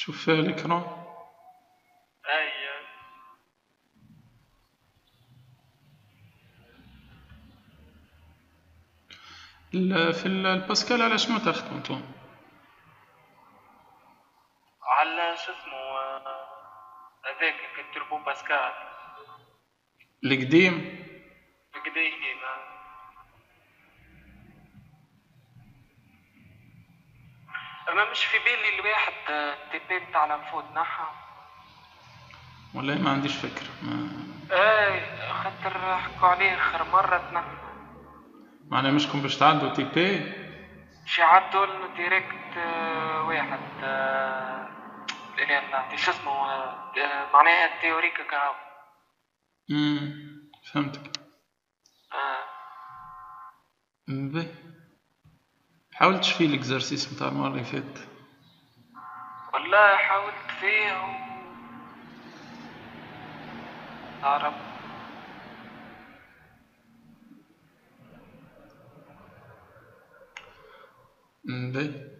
تشوف فيها ال- في ال- الباسكال على شنو تخدموا أنتم على شو اسمه آه، هذاك التربو باسكال. القديم؟ اما مش في بالي الواحد آه، التي بي بتاع الانفو نحى والله ما عنديش فكرة ما اي خاطر حكوا عليه آخر مرة تنحى معناها مشكم باش تعدوا تي بي شي عدوا لنا ديريكت آه، واحد آه، اللي نعطي شو اسمه معناها التيوريكا كهو امم فهمتك. آه. باهي. حاول تشفي الاكزرسيس نتاع المرة اللي فاتت؟ والله حاولت فيه و... عرب باهي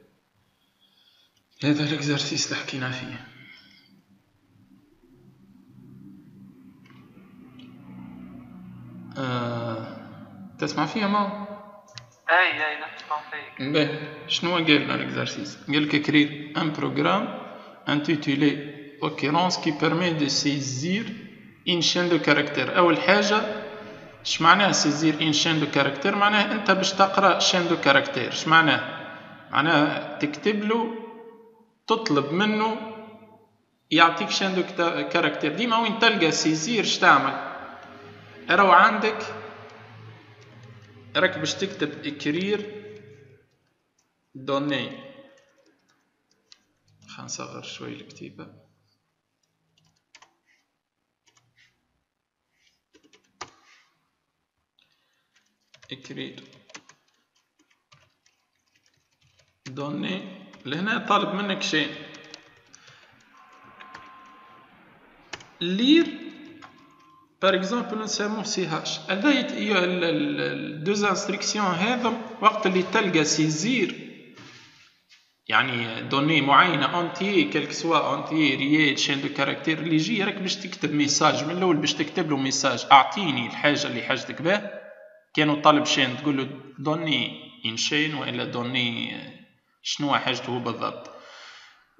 هذا الاكزرسيس اللي حكينا فيه. آه. تسمع فيها ما اي اي نسمع فيك باهي شنو قال لنا ال exercice قال لك écrire un programme intitulé occurrence qui permet de saisir une chaîne de caractères اول حاجة اش معناها saisir une chaîne de caractères معناها انت باش تقرا chaîne de caractères اش معناها معناها تكتب له تطلب منه يعطيك chaîne de caractères ديما وين تلقى saisir اش تعمل راهو عندك راك باش تكتب écrire donner. خلينا نصغر شوي الكتيبة. écrire donner. لهنا طالب منك شيء. لير بار اكزومبل نسموه سي هاش هذا الدوز انستركسيون هذا وقت اللي تلقى سيزير يعني دوني معينه انتي كيلك سوا انتي ريال شين دو كاركتير اللي يجي راك باش تكتب ميساج من الأول باش تكتب له ميساج اعطيني الحاجة اللي حاجتك بها كانوا طالب شين تقول له donner une chaîne والا donner شنو حاجته بالضبط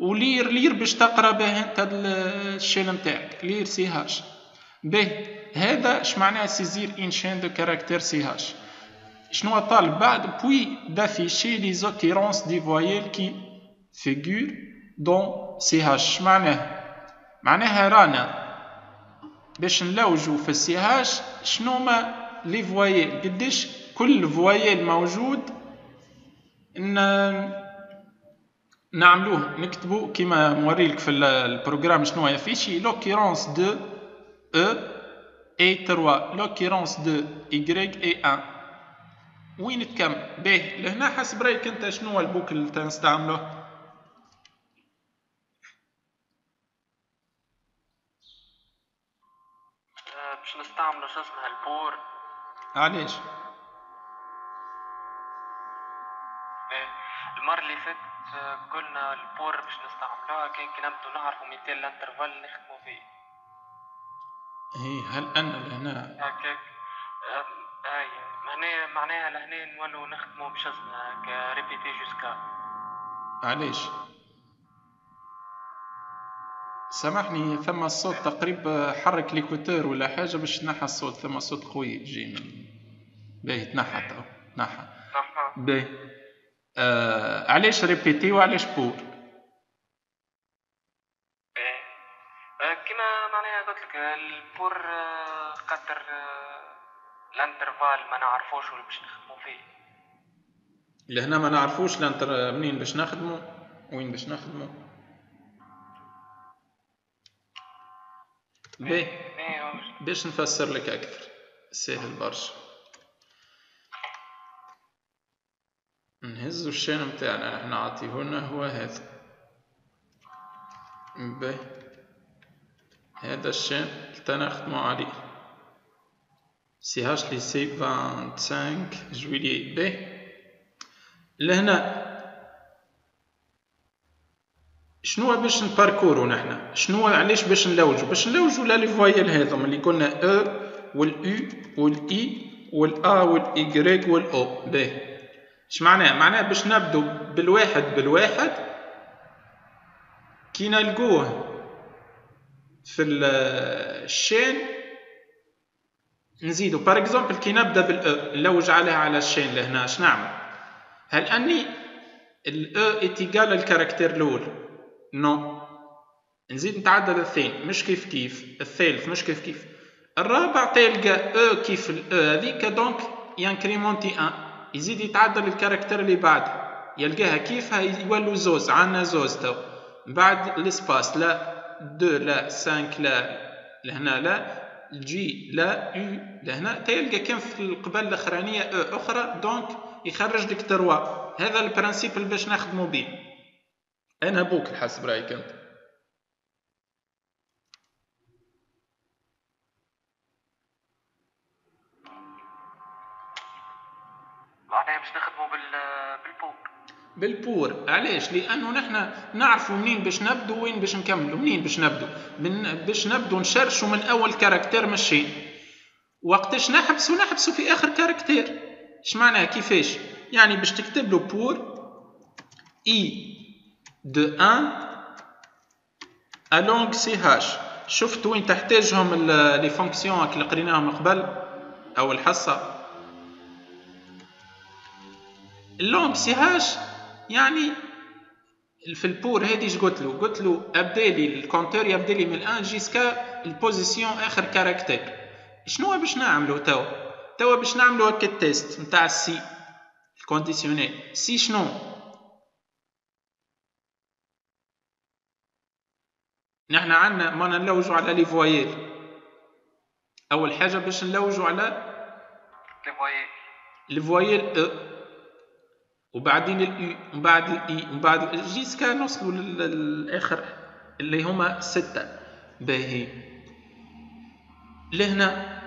و lire lire باش تقرا به انت ال- ال chaîne نتاعك lire CH به هذا اش معناه saisir une chaîne de caractères CH شنو طالب بعد puis d'afficher les occurrences des voyelles qui figurent dans CH معناه معناها رانا باش نلوجو في ال CH شنو ما les voyelles قديش كل voyelle موجود ن... نعملوه نكتبو كيما موريلك في ال- ال programme شنو ي afficher l'occurrence de E et 3 l'occurrence de Y et 1 وين تكم باهي لهنا حسب رأيك أنت شنو هو ال boucle اللي تنستعمله؟ آه، باش نستعملوا شو اسمها ال pour؟ علاش؟ إيه. المرة اللي فاتت آه، قلنا ال pour باش نستعملوها كان كي نبدو نعرفوا مثال ال intervalle نخدموا فيه. هي هل أنا لهنا؟ هكاك. آم، آي. معناها معناها لهنا نولوا نخدموا بش اسمها ك répéter jusqu'à. علاش؟ سامحني ثم الصوت تقريبا حرك l'écouteur ولا حاجة باش تنحى الصوت. ثم صوت قوي يجي من باهي تنحى تو تنحى. باهي. آه علاش répéter وعلاش pour؟ ال pour آه، ال intervalle ما نعرفوش ولا باش نخدموا فيه. لهنا ما نعرفوش l'inter منين باش نخدمو؟ وين باش نخدمو؟ مش- باش نفسر لك أكثر سهل برشا. نهزو ال chaîne متاعنا إحنا عاطيهولنا هو هذا. باهي هذا ال chaîne تنخدمو عليه. CH لي c'est 25 جويلية باهي لهنا شنو باش نباركورو نحنا؟ شنو علاش باش نلوجو؟ باش نلوجو لا لي فوايل هذوما اللي قلنا أو والاو والاي والا والاي والاو باهي. اش معناه؟ معناه باش نبدو بالواحد بالواحد كي نلقوه. في الشين. نزيدو. par exemple كي نبدأ بال O نلوج عليها على ال chaîne لهنا. اش نعمل؟ هل أني ال O est égal ال caractère الأول؟ non نزيد نتعدل الثاني مش كيف كيف. الثالث مش كيف كيف. الرابع تلقى O كيف ال O هذيك donc ي incrémenter ان يزيد يتعدل ال caractère اللي بعد. يلقاها كيفها؟ يولوا زوز. عندنا زوز تو. بعد ال espace. لا. deux لا cinq لا لهنا لا J لا U لهنا. تلقى كان في القبل الأخرانية O أخرى donc يخرج لك trois هذا ال principe اللي باش نخدمو بيه أنا boucle حسب رأيك أنت. بال pour. علاش؟ لأنه نحن نعرفوا منين باش نبدو وين باش نكملوا. منين باش نبدو؟ من باش نبدو نشرشوا من أول caractère ماشيين وقتاش نحبسوا؟ نحبسوا في آخر caractère. اش معناها؟ كيفاش؟ يعني باش تكتب له pour i de un à long CH. شفت وين تحتاجهم les fonctions اللي قريناهم قبل؟ أو الحصه ال long CH يعني في ال pour هذه إيش قلت له؟ قلت له ابدا لي ال compteur يبدا لي من ال un jusqu'à ال position آخر caractère. شنو باش نعملو توا؟ توا باش نعملو هكا ال test نتاع ال si ال conditionnelle si شنو؟ نحنا عندنا ما نلوجو على les voyelles أول حاجة باش نلوجو على les voyelles les voyelles O وبعدين ال I ومن بعد ال I ومن بعد jusqu'à نوصلوا للآخر اللي هما ستة. باهي. لهنا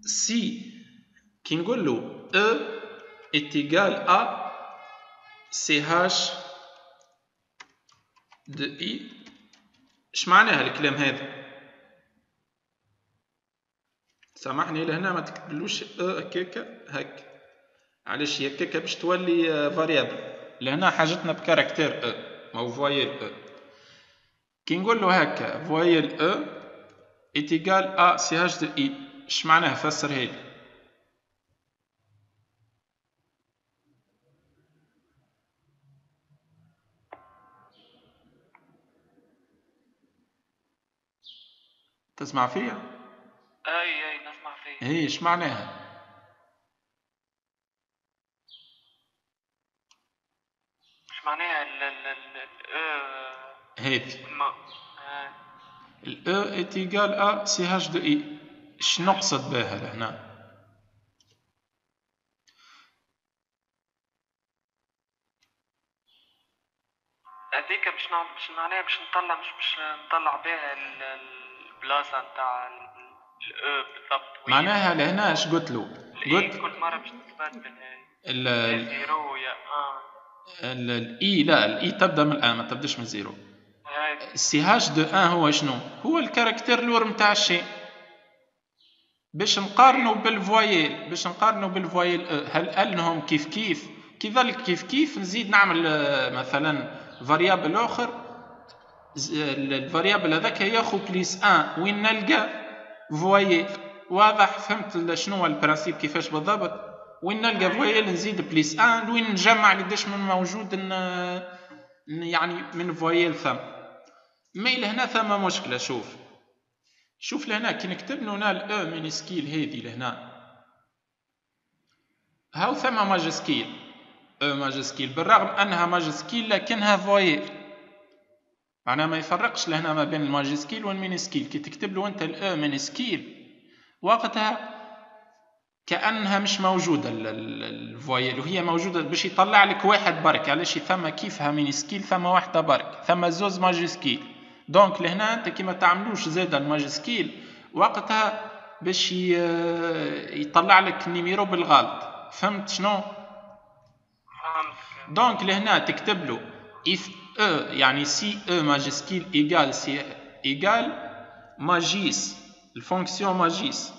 si. كي نقول له O est égal à CH de i. اش معناها الكلام هذا؟ سامحني لهنا ما تكتبلوش O هكاكا هكا علاش هي هكاكا باش تولي variable لهنا حاجتنا ب caractère O ما voyelle O كي نقول له هكا voyelle O est égal à CH de i اش معناها فسر هيك تسمع فيها؟ أي أي نسمع فيها إيه إيش معناها؟ معناها ال ال ال هيك ما. ال O est égal à CH de i اش نقصد بها لهنا؟ هذيك باش باش معناها باش نطلع مش باش نطلع بها البلاصة نتاع الاو بالضبط. معناها لهنا اش قلت له؟ قلت كل مرة باش تتبدل هاي زيرو يا ان الاي لا الاي تبدأ من الآن ما تبدأش من زيرو. السي هاش دو أن هو شنو؟ هو الكاركتير لور نتاع الشيء. باش نقارنوا بالفوايل باش نقارنوا بالفوايل هل أنهم كيف كيف؟ كذلك كيف كيف نزيد نعمل مثلا variable آخر. ال variable هذاك ياخذ plus un. وين نلقى؟ voyelle واضح فهمت شنو هو ال principe كيفاش بالضبط؟ وين نلقى voyelle نزيد plus. un وين نجمع قداش من موجود يعني من voyelle ثم. mais لهنا ثم مشكلة شوف. شوف لهنا كي نكتب هنا ال o minuscule هذه لهنا. هاو ثم majuscule o majuscule بالرغم أنها majuscule لكنها voyelle معناها ما يفرقش لهنا ما بين ال majuscule وال minuscule كي تكتب له أنت ال o minuscule وقتها كأنها مش موجودة ال voyelle وهي موجودة باش يطلع لك واحد برك. علاش؟ ثم كيفها minuscule ثم واحدة برك ثم زوز majuscule. donc لهنا أنت كي ما تعملوش زاد ال majuscule وقتها باش يطلع لك النيميرو بالغلط. فهمت شنو؟ دونك لهنا تكتب له if e يعني سي e ماجسكيل ايجال سي ايجال ماجيس الفونكسيون ماجيس.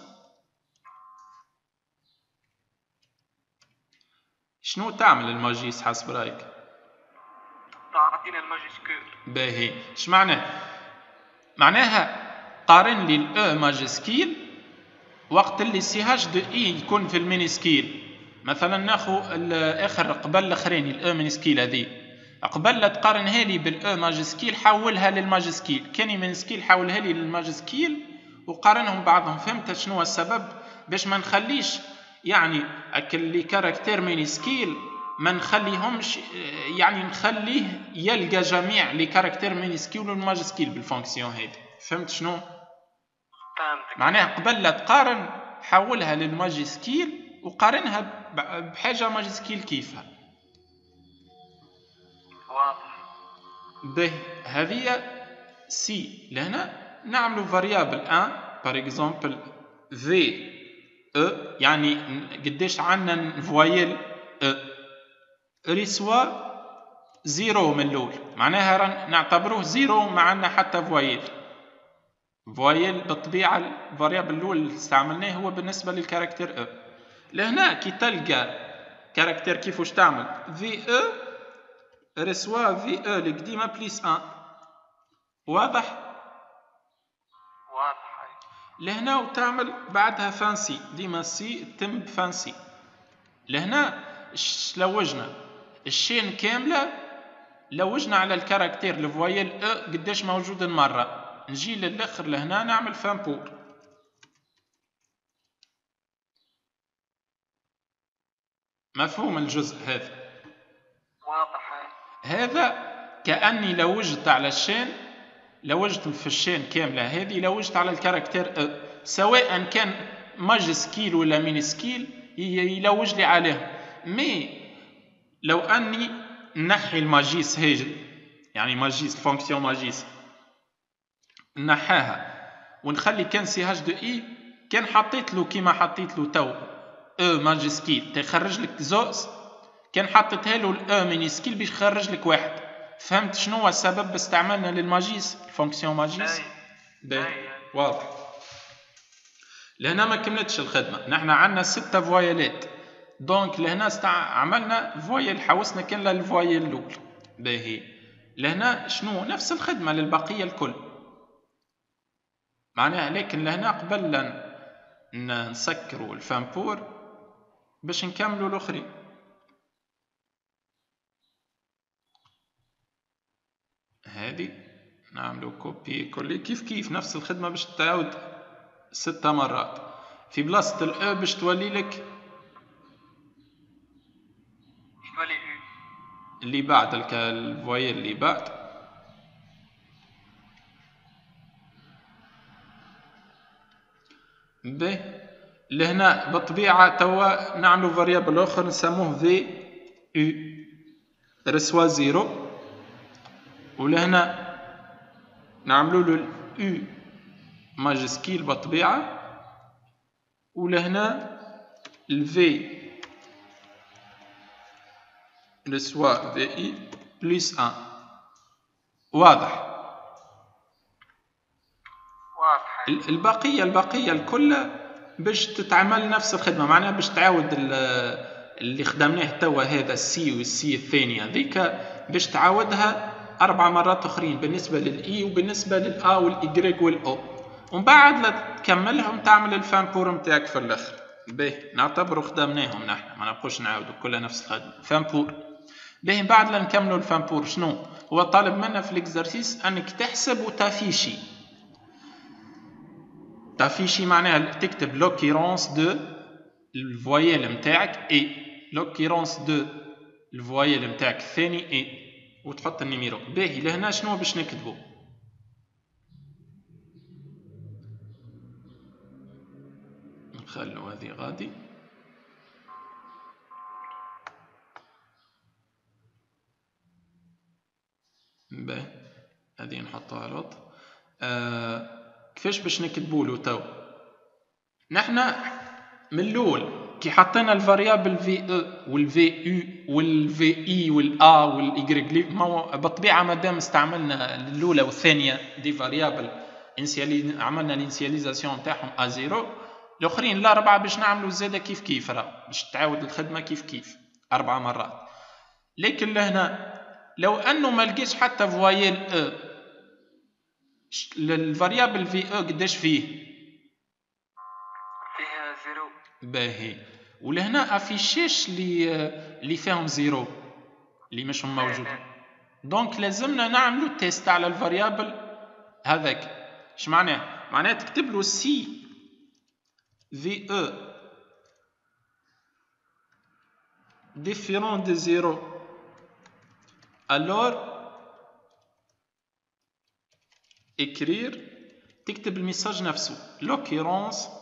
شنو تعمل الماجيس حسب رأيك؟ تعطينا الماجسكول باهي. اش معناه؟ معناها قارن لي ال o majuscule وقت اللي ch de i يكون في ال minuscule مثلا ناخو الآخر قبل الأخرين ال o minuscule هذه. قبل لا تقارنها لي بال o majuscule حولها لل majuscule كاني minuscule حولها لي لل majuscule وقارنهم بعضهم. فهمت شنو هو السبب؟ باش ما نخليش يعني les caractères minuscules ما نخليهمش يعني نخليه يلقى جميع les caractères minuscules وال majuscule بال fonction هذه. فهمت شنو؟ فهمتك. معناها قبل لا تقارن حولها لل majuscule وقارنها بحاجة majuscule كيفها. واضح. به هذه si لهنا نعملوا variable 1 par exemple v أو يعني قديش عندنا فوايل أو ريسوا زيرو من الأول. معناها نعتبروه زيرو ما عندنا حتى فوايل فوايل بالطبيعة الفاريابل الأول اللي استعملناه هو بالنسبة للكاركتر أو لهنا كي تلقى كاركتر كيف واش تعمل؟ في أو ريسوا في أو اللي قديمه بليس 1 واضح. لهنا وتعمل بعدها fin si ديما si تم ب fin si لهنا لوجنا ال chaîne كاملة لوجنا على ال caractère ال voyelle o قداش موجود مرة. نجي للأخر لهنا نعمل fin pour مفهوم الجزء هذا. واضح. هذا كأني لوجت على ال chaîne لوجت الشين كاملة. هذه لوجت على الكاركتير أ سواء كان ماج سكيل ولا مين سكيل يلوج لي عليه مي لو أني نحي الماجيس هيجي يعني ماجيس الفونكسيون ماجيس نحاها ونخلي كان سي هاش دو إي كان حطيت له كيما حطيت له تو أو ماجسكيل تخرج لك زوز كان حطيتها له الاو مينيسكيل باش يخرج لك واحد. فهمت شنو هو السبب؟ باستعمالنا لل majus ال fonction majus. باهي. واضح. لهنا ما كملتش الخدمة. نحن عندنا ستة voyelle ات donc لهنا استع... عملنا voyelle حوسنا كان لل voyelle الأول. باهي لهنا شنو؟ نفس الخدمة للبقية الكل. معناها لكن لهنا قبل نسكروا ال fin pour باش نكملوا الأخرين. هذه نعملوا copier coller. كيف كيف؟ نفس الخدمة باش تعاود ستة مرات. في بلاصة ال o باش تولي لك؟ اللي بعد ال voyelle اللي بعد. به. لهنا بالطبيعة توا نعملوا variable آخر نسموه v يو رسوا زيرو ولهنا نعملوا له اليو ماجسكيل بالطبيعة ولهنا الفي رسوا في اي بلس 1 واضح واضح هاي. ال- البقية البقية الكل باش تتعمل نفس الخدمة معناها باش تعاود ال- اللي خدمناه توا هذا ال si وال si الثانية هذيك باش تعاودها أربع مرات اخرين بالنسبة للاي وبالنسبة للا والايغريك والاو ومن بعد تكملهم تعمل ال fin pour نتاعك في الآخر. باهي نعتبروا خدمناهم نحن ما نبقوش نعاودوا كلها نفس الخدمة. fin pour. باهي بعد لا نكملوا ال fin pour. شنو؟ هو طالب منا في ال exercice أنك تحسب وتفيشي تافيشي معناها تكتب l'occurrence de ال voyelle نتاعك اي l'occurrence de ال voyelle نتاعك الثاني اي وتحط ال numéro باهي لهنا شنو باش نكتبو نخلو هذه غادي. باهي هذه نحطها لوط آه كيفاش باش نكتبوا له تو؟ نحنا من الأول كي حطينا ال variable VO وال VU وال VE وال A وال I بالطبيعه ما دام استعملنا الأولى والثانية deux variables عملنا ال initialisation تاعهم à zéro الأخرين الاربعه باش نعملوا زاده كيف كيف راه باش تعاود الخدمة كيف كيف أربع مرات. لكن لهنا لو أنه ما لقيتش حتى voyelle O ال variable VO قداش فيه؟ باهي ولهنا افيشيش اللي اللي فيهم zéro اللي مش موجودين donc لازمنا نعملو test على ال variable هذاك اش معناه معناه تكتب له si VO différent de 0 alors écrire تكتب الميساج نفسه l'occurrence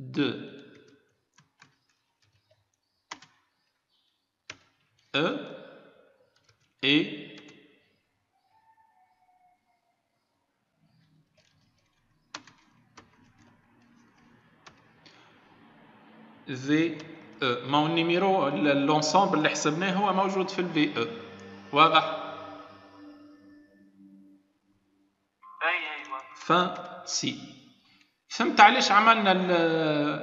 de E et VO ما هو ال numéro l'ensemble اللي حسبناه هو موجود في ال VO واضح اي أيوه fin si فهمت علاش عملنا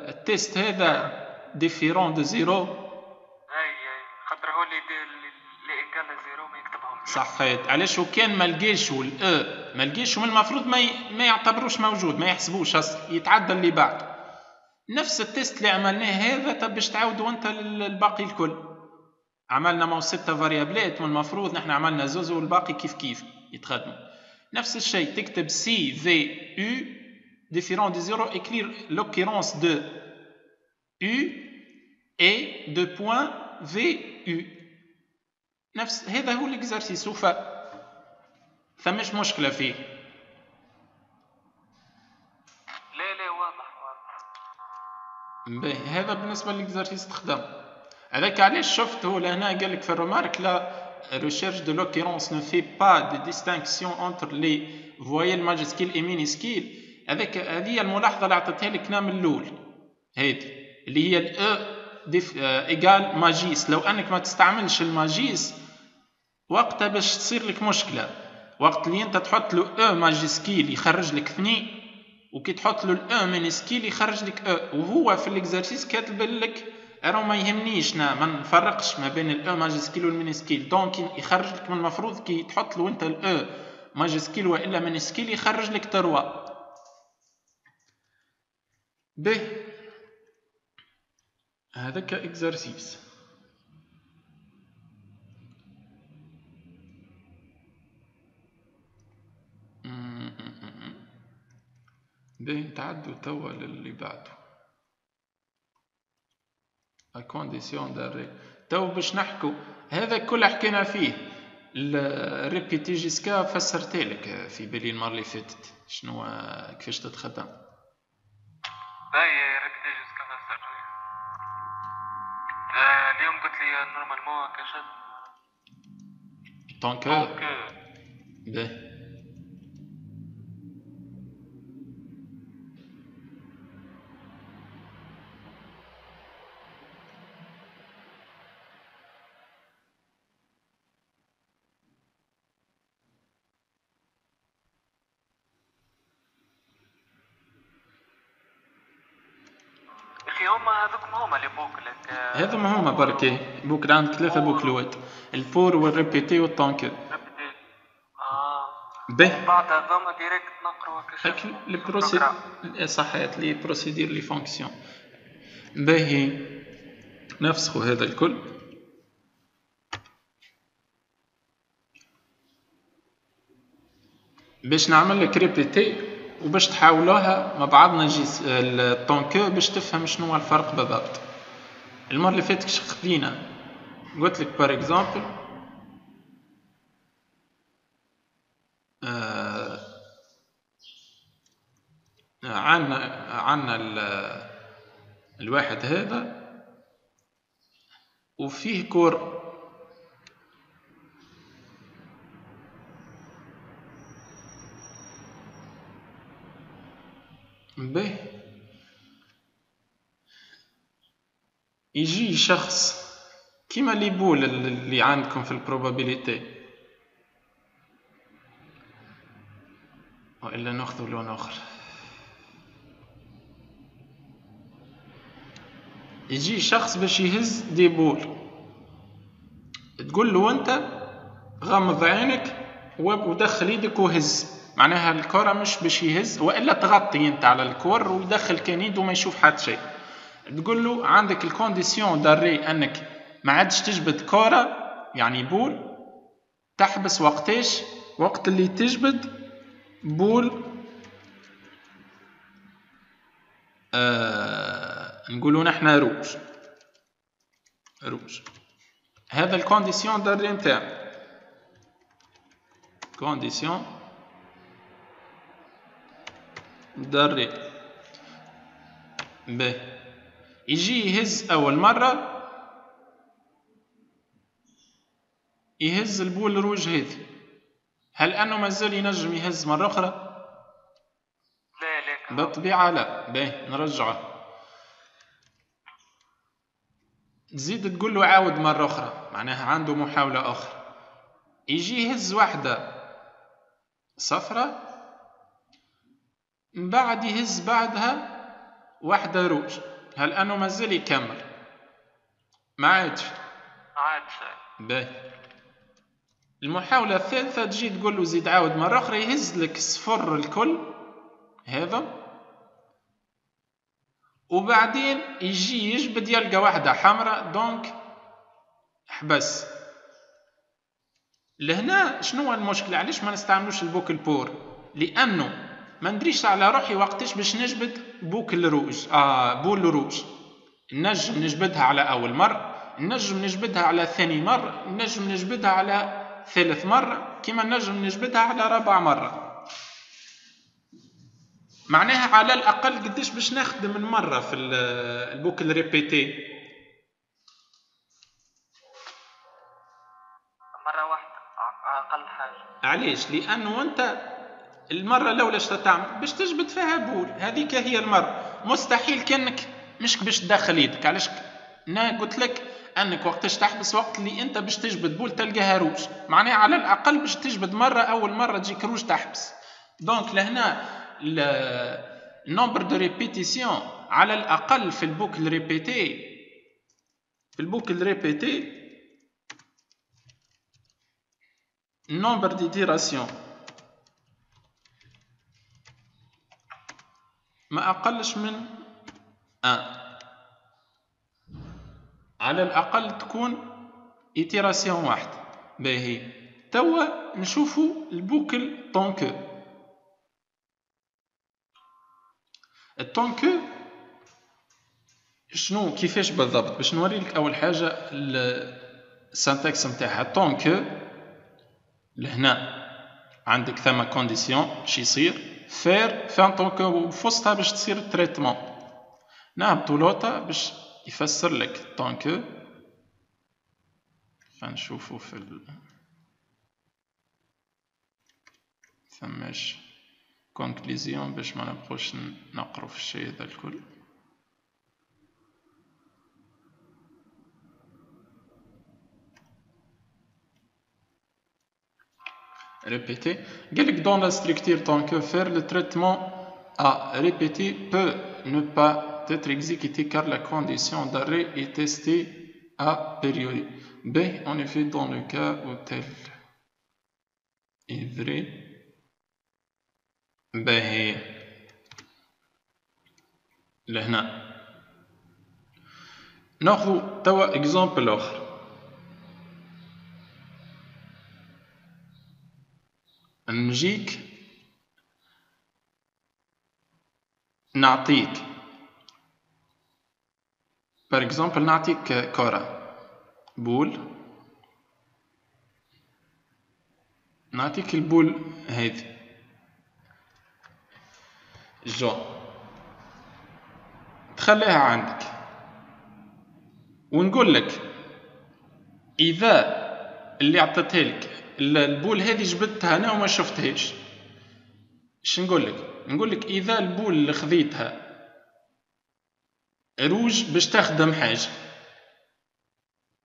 ال test هذا différent de zéro أي أي. خاطر هو اللي اللي égal zéro ما يكتبهمش. صحيت. علاش وكان ما لقاش وال O ما لقاش المفروض ما ي... ما يعتبروش موجود ما يحسبوش أصلا يتعدى اللي بعد. نفس ال test اللي عملناه هذا طب باش تعاودوا أنت الباقي الكل. عملنا مو ستة فاريابلات من المفروض نحن عملنا زوز والباقي كيف كيف يتخدموا. نفس الشيء تكتب si VU différent de 0 écrire l'occurrence de U et de point VU نفس هذا هو الاكزرسيس سوف فمش مشكلة فيه لا لا واضح واضح باهي هذا بالنسبة للاكزرسيس تخدم هذاك علاش شفت هو لهنا قال لك في الرمارك لا recherche de l'occurrence ne fait pas de distinction entre les voyelles majuscules et minuscules هذاك هذه الملاحظة اللي عطيتها لك من الأول. هذه اللي هي ال O de F égal majus. لو أنك ما تستعملش ال majus وقتها باش تصير لك مشكلة. وقت اللي أنت تحط له O majuscule يخرج لك اثنين وكي تحط له ال O minuscule يخرج لك أو وهو في ال exercice كاتب لك راه ما يهمنيش نا ما نفرقش ما بين ال O majuscule وال minuscule donc يخرج لك من المفروض كي تحط له أنت ال O majuscule وإلا minuscule يخرج لك trois ب. هذا ك exercice ب. نتعدو توا للي بعده. à condition d'arrêt تو باش نحكو هذا كل حكينا فيه. ال répéter jusqu'à فسرتلك في بالي المره اللي فاتت. شنو كيفاش تتخدم. اليوم قلت لي normalement كشد tant que donc باهي أخي هما هذوك هما اللي بوكلك آه، بركي boucle عندك ثلاثة بوكلوات ال pour وال répéter. آه به بعد هذوما direct نقروا هاك كشف les procé صحيت les procédures les fonctions باهي نفسخوا هذا الكل باش نعمل لك répéter وباش تحاولوها مع بعضنا نجي ال tant que باش تفهم شنو الفرق بالضبط. المره اللي فاتت كش خدينا قلت لك par exemple آه عنا عنا ال- الواحد هذا وفيه كور. به يجي شخص كيما les boules اللي عندكم في ال probabilité. وإلا نأخذ لون آخر. يجي شخص باش يهز des boules. تقول له أنت غمض عينك ودخل يدك وهز. معناها الكرة مش باش يهز وإلا تغطي أنت على الكور ويدخل كان يده وما يشوف حتى شيء. تقول له عندك ال condition d'arrêt أنك ما عادش تجبد كرة يعني boule تحبس وقتاش وقت اللي تجبد boule. آه نقولوا نحن روج. روج. هذا ال condition d'arrêt نتاع condition d'arrêt. ب يجي يهز أول مرة يهز ال boule ال rouge هذي هل أنه مازال ينجم يهز مرة أخرى؟ لا لا. بالطبيعة لا. باهي نرجعه. تزيد تقول له عاود مرة أخرى معناها عنده محاولة أخرى. يجي يهز واحدة صفرة من بعد يهز بعدها واحدة روج. هل أنه مازال يكمل ما عادش عاد باهي. المحاولة الثالثة تجي تقول له زيد عاود مرة أخرى يهز لك الصفر الكل. هذا. وبعدين يجي يجبد يلقى واحدة حمراء. donc حبس لهنا شنو المشكلة؟ علاش ما نستعملوش ال boucle pour؟ لأنه ما ندريش على روحي وقتاش باش نجبد boucle rouge آه boule rouge نجم نجبدها على أول مرة نجم نجبدها على ثاني مرة نجم نجبدها على ثالث مرة كما نجم نجبدها على رابع مرة معناها على الأقل قديش باش نخدم المرة في ال boucle répéter مرة واحدة أقل حاجة. علاش؟ لأنه أنت المرة الأولى اش تعمل باش تجبد فيها boule هذيك هي المرة. مستحيل كأنك مش باش تدخل يدك. علاش؟ أنا قلت لك أنك وقتاش تحبس وقت اللي أنت باش تجبد boule تلقاها روج. معناها على الأقل باش تجبد مرة أول مرة تجيك روج تحبس. donc لهنا nombre de répétitions على الأقل في ال boucle répéter في ال boucle répéter nombre d'itérations ما أقلش من 1 على الأقل تكون itération واحدة باهي. توا نشوفوا البوكل طونكو. التونكو شنو؟ كيفاش بالضبط؟ باش نوري لك أول حاجة ال syntaxe نتاعها tant que لهنا. عندك ثما condition شي يصير. faire fin tant que وفوسطها باش تصير ال traitement نهبطو لوطا باش يفسر لك طونكو فنشوفو في ال... ثماش كونكليزيون باش ما نبقوش نقرو في الشيء هذا الكل répéter. Quelques dans la structure tant que faire le traitement à répéter peut ne pas être exécuté car la condition d'arrêt est testée à priori. B, en effet, dans le cas où tel est vrai, باهي لهنا ناخذ توا اكزامبل اخر نجيك. نعطيك. par exemple نعطيك كرة. boule. نعطيك ال boule هذي jaune تخليها عندك. ونقول لك إذا اللي عطيتها لك البول هذه جبدتها أنا وما شفتهاش. اش نقول لك؟ نقول لك إذا البول اللي خذيتها روج باش تخدم حاجة.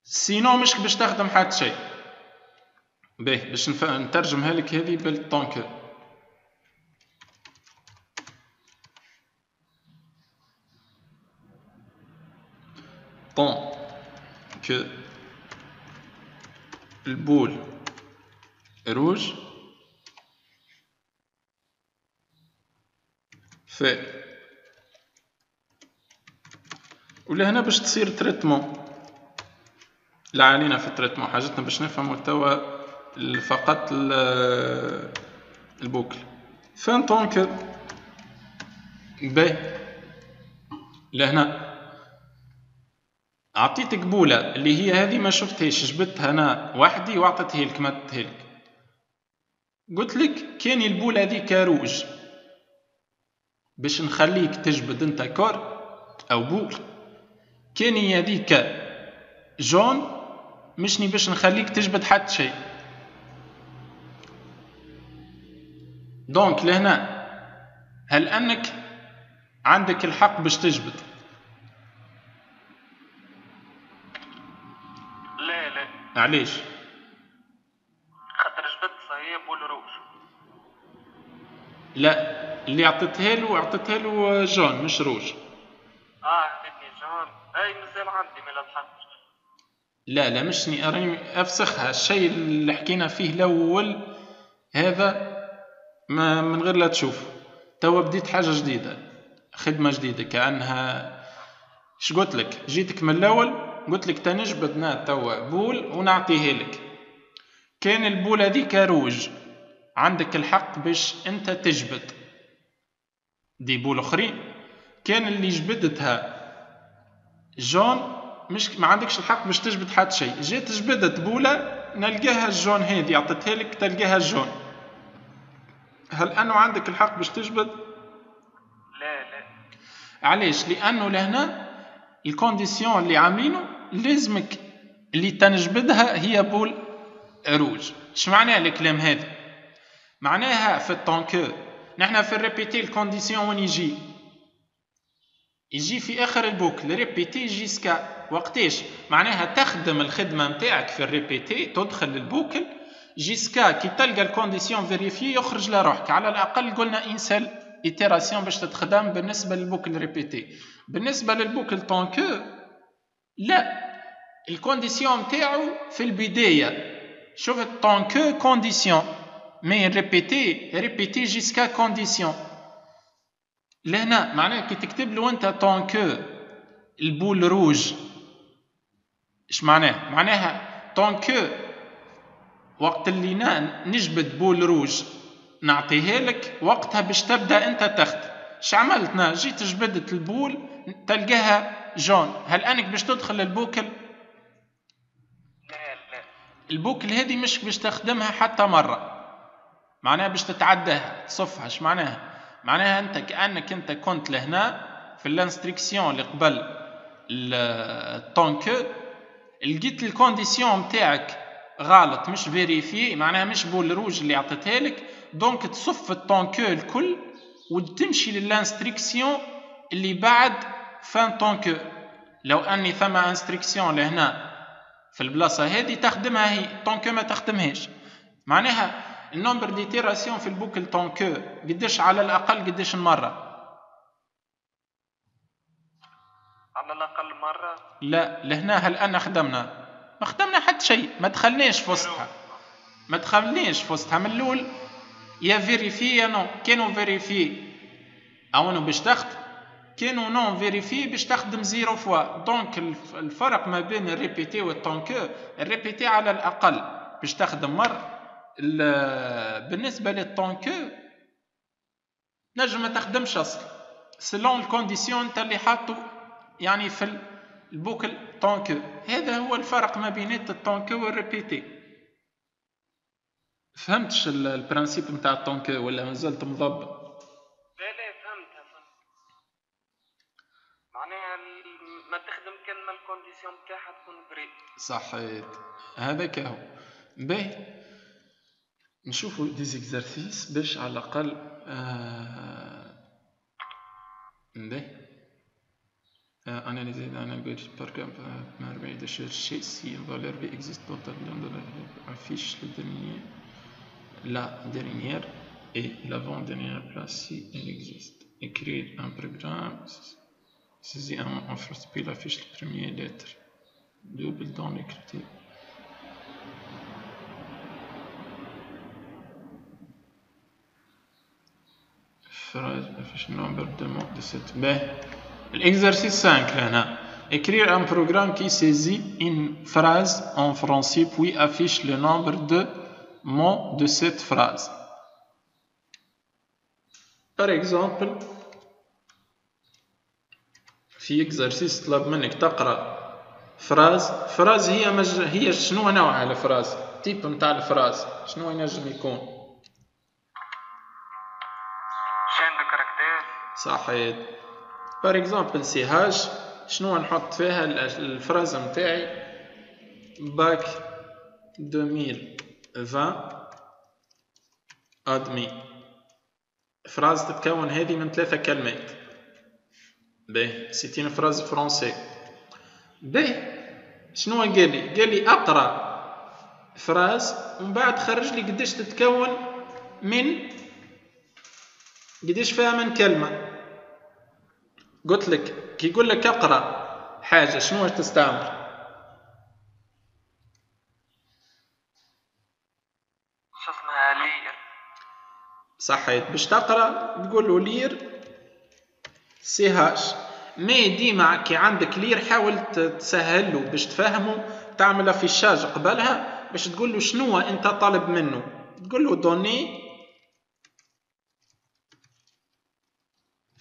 سينو مش باش تخدم حتى شيء. باهي باش نترجمها لك هذه بالطونكو tant. que ال boule. rouge faire ولهنا باش تصير traitement لا علينا في ال traitement حاجتنا باش نفهمو توا فقط ال boucle fin tant que باهي لهنا عطيتك بولة اللي هي هذه ما شفتهاش جبتها أنا وحدي وعطيتها لك مدتها لك قلت لك كان البولة هذيك روج باش نخليك تجبد انت كور أو بول. كان هذيك جون مشني باش نخليك تجبد حتى شيء donc لهنا هل أنك عندك الحق باش تجبد؟ لا لا. علاش؟ لا اللي عطيتها له عطيتها له jaune مش روج. آه عطيتني jaune. أي مازال عندي ما لحقتش لا لا مشني راني افسخها الشيء اللي حكينا فيه الأول هذا ما من غير لا تشوف توا بديت حاجة جديدة خدمة جديدة كأنها اش قلت لك؟ جيتك من الأول قلت لك تنجبد توا boule ونعطيه لك. كان ال boule هذيك روج. عندك الحق باش انت تجبد. des boules أخرين. كان اللي جبدتها jaune مش ما عندكش الحق باش تجبد حتى شيء. جيت جبدت بولة نلقاها ال jaune هذه عطيتها لك تلقاها ال jaune هل أنه عندك الحق باش تجبد؟ لا لا. علاش؟ لأنه لهنا ال condition اللي عاملينه لازمك اللي تنجبدها هي boule rouge اش معناها الكلام هذا؟ معناها في ال tant que نحن في ال répéter ال condition وين يجي؟ يجي في آخر ال boucle répéter jusqu'à وقتاش؟ معناها تخدم الخدمة نتاعك في ال répéter تدخل ال boucle jusqu'à كي تلقى ال condition vérifiée يخرج لروحك. على الأقل قلنا une seule itération باش تتخدم بالنسبة لل boucle répéter بالنسبة لل boucle tant que لا. ال condition نتاعو في البداية. شوف tant que condition. mais répéter répéter jusqu'à condition لهنا معناها كي تكتب له انت tant que ال boule rouge اش معناه معناها tant que وقت اللي نجبد boule rouge نعطيها لك وقتها باش تبدا انت تخت اش عملتنا جيت جبدت ال boule تلقاها jaune هل انك باش تدخل ال boucle ال boucle هذه مش باش تخدمها حتى مره معناها باش تتعداها تصفها اش معناها؟ معناها انت كأنك انت كنت لهنا في ال instruction اللي قبل ال tant que لقيت ال condition نتاعك غلط مش vérifiée معناها مش boule rouge اللي عطيتها لك donc تصف ال tant que الكل وتمشي لل instruction اللي بعد fin tant que لو أني ثم instruction لهنا في البلاصة هذه تخدمها هي tant que ما تخدمهاش. معناها ال nombre d'itérations في ال boucle tant que قداش على الأقل قداش مرة. على الأقل مرة. لا لهنا هل أنا خدمنا؟ ما خدمنا حتى شيء. ما دخلناش في وسطها ما دخلناش في وسطها من الأول يا vérifiée يا non كانوا vérifiée أو باش تخت. كانوا non vérifiée باش تخدم zéro fois donc الفرق ما بين الريبيتي والطونكو الريبيتي على الأقل باش تخدم مر بالنسبة لل tant que نجم ما تخدمش أصلا. selon ال condition انت اللي حاطه يعني في ال boucle tant que. هذا هو الفرق ما بين ال tant que وال répéter. فهمتش ال principe نتاع ال tant que ولا مازلت مضبط لا لا فهمتها فهمت. معناها ما تخدم كان ما ال condition نتاعها تكون فري صحيت. هذاك هو. باهي. نشوفوا دي زيكزارسيس باش على الاقل آه باهي analyser un algorithme par permet de chercher si une valeur V existe dans affiche le dernier, la dernière et l'avant-dernière place si elle existe. Écrire un programme, saisir un, en first puis affiche la première lettre, double dans l'écriture. phrase affiche nombre de mots de cette baie. L'exercice 5 là, écrire un programme qui saisit une phrase en français puis affiche le nombre de mots de cette phrase. Par exemple, في exercice طلب منك تقرا فراز فراز هي مج... هي شنو نوعها الفراز تيب نتاع الفراز شنو ينجم يكون صحيت. par exemple CH شنو نحط فيها ال phrase نتاعي؟ باك 2020 admis phrase تتكون هذه من ثلاثة كلمات. باهي c'est une phrase français باهي شنو قال لي؟ قال لي اقرأ phrase ومن بعد خرج لي قداش تتكون من قداش فيها من كلمة؟ قلت لك كي يقول لك اقرأ حاجة شنو تستعمل؟ lire. صحيت. باش تقرأ تقول له lire CH mais ديما كي عندك lire حاول تسهل له باش تفهمه تعمل affichage قبلها باش تقول له شنو انت طالب منه. تقول له donner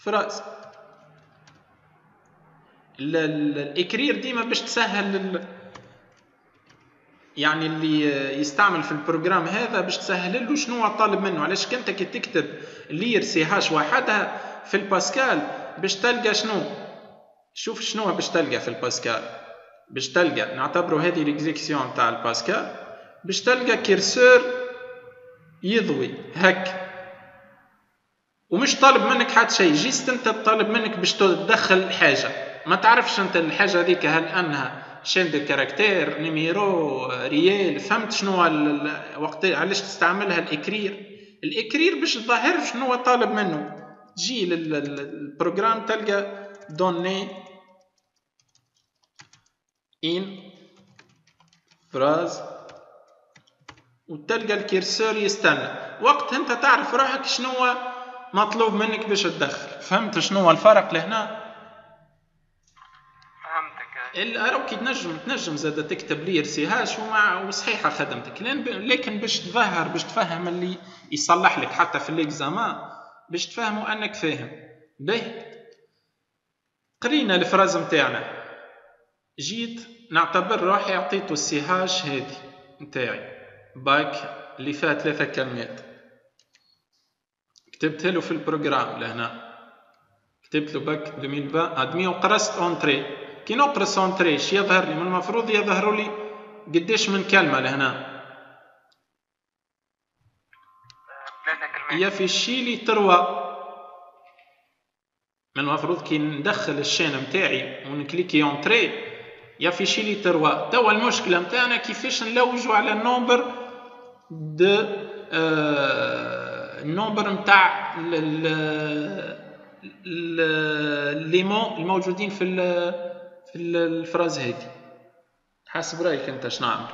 phrase. ال écrire ديما باش تسهل يعني اللي يستعمل في ال programme هذا باش تسهل له شنو طالب منه. علاش كنت كي تكتب lire CH وحدها في الباسكال باش تلقى شنو؟ شوف شنو باش تلقى في الباسكال. باش تلقى نعتبروا هذه l'exécution تاع الباسكال. باش تلقى curseur يضوي هك ومش طالب منك حتى شيء juste أنت طالب منك باش تدخل حاجة. ما تعرفش أنت الحاجة هذيك هل أنها chaîne de caractères numéro réel فهمت شنو وقت علاش تستعملها ال écrire؟ ال écrire باش تظهر شنو طالب منه. تجي لل programme تلقى donner une phrase وتلقى ال curseur يستنى. وقت أنت تعرف روحك شنو مطلوب منك باش تدخل. فهمت شنو هو الفرق لهنا؟ كي تنجم تنجم زاد تكتب لي رسيهاش ومع وصحيحة خدمتك. لكن باش تظهر باش تفهم اللي يصلح لك حتى في الاكزامان باش تفهموا أنك فاهم. به قرينا الفراز نتاعنا جيت نعتبر روحي عطيته السيهاش هذه نتاعي باك اللي فيها ثلاثة كلمات. كتبتها له في ال programme لهنا. كتبت له باك 2020 admis وقرصت entrée كي نقرص entrée ش يظهر لي؟ من المفروض يظهروا لي قديش من كلمة لهنا. يفشي لي trois من المفروض كي ندخل ال chaîne نتاعي ونكليكي entrée يفشي لي trois توا المشكلة نتاعنا كيفاش نلوجوا على ال nombre de آه ال nombre نتاع les mots الموجودين في في ال phrase هذه حسب رأيك أنت شنو نعمل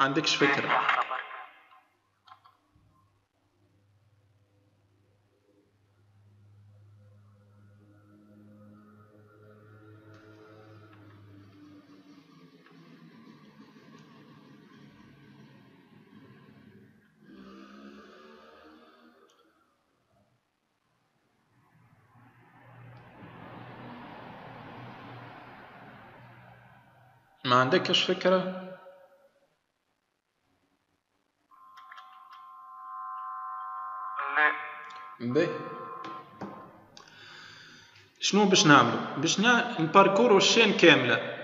عندكش فكرة؟ ما عندكش فكرة؟ لا. باهي شنو باش نعملو؟ باش نباركورو ال chaîne كاملة.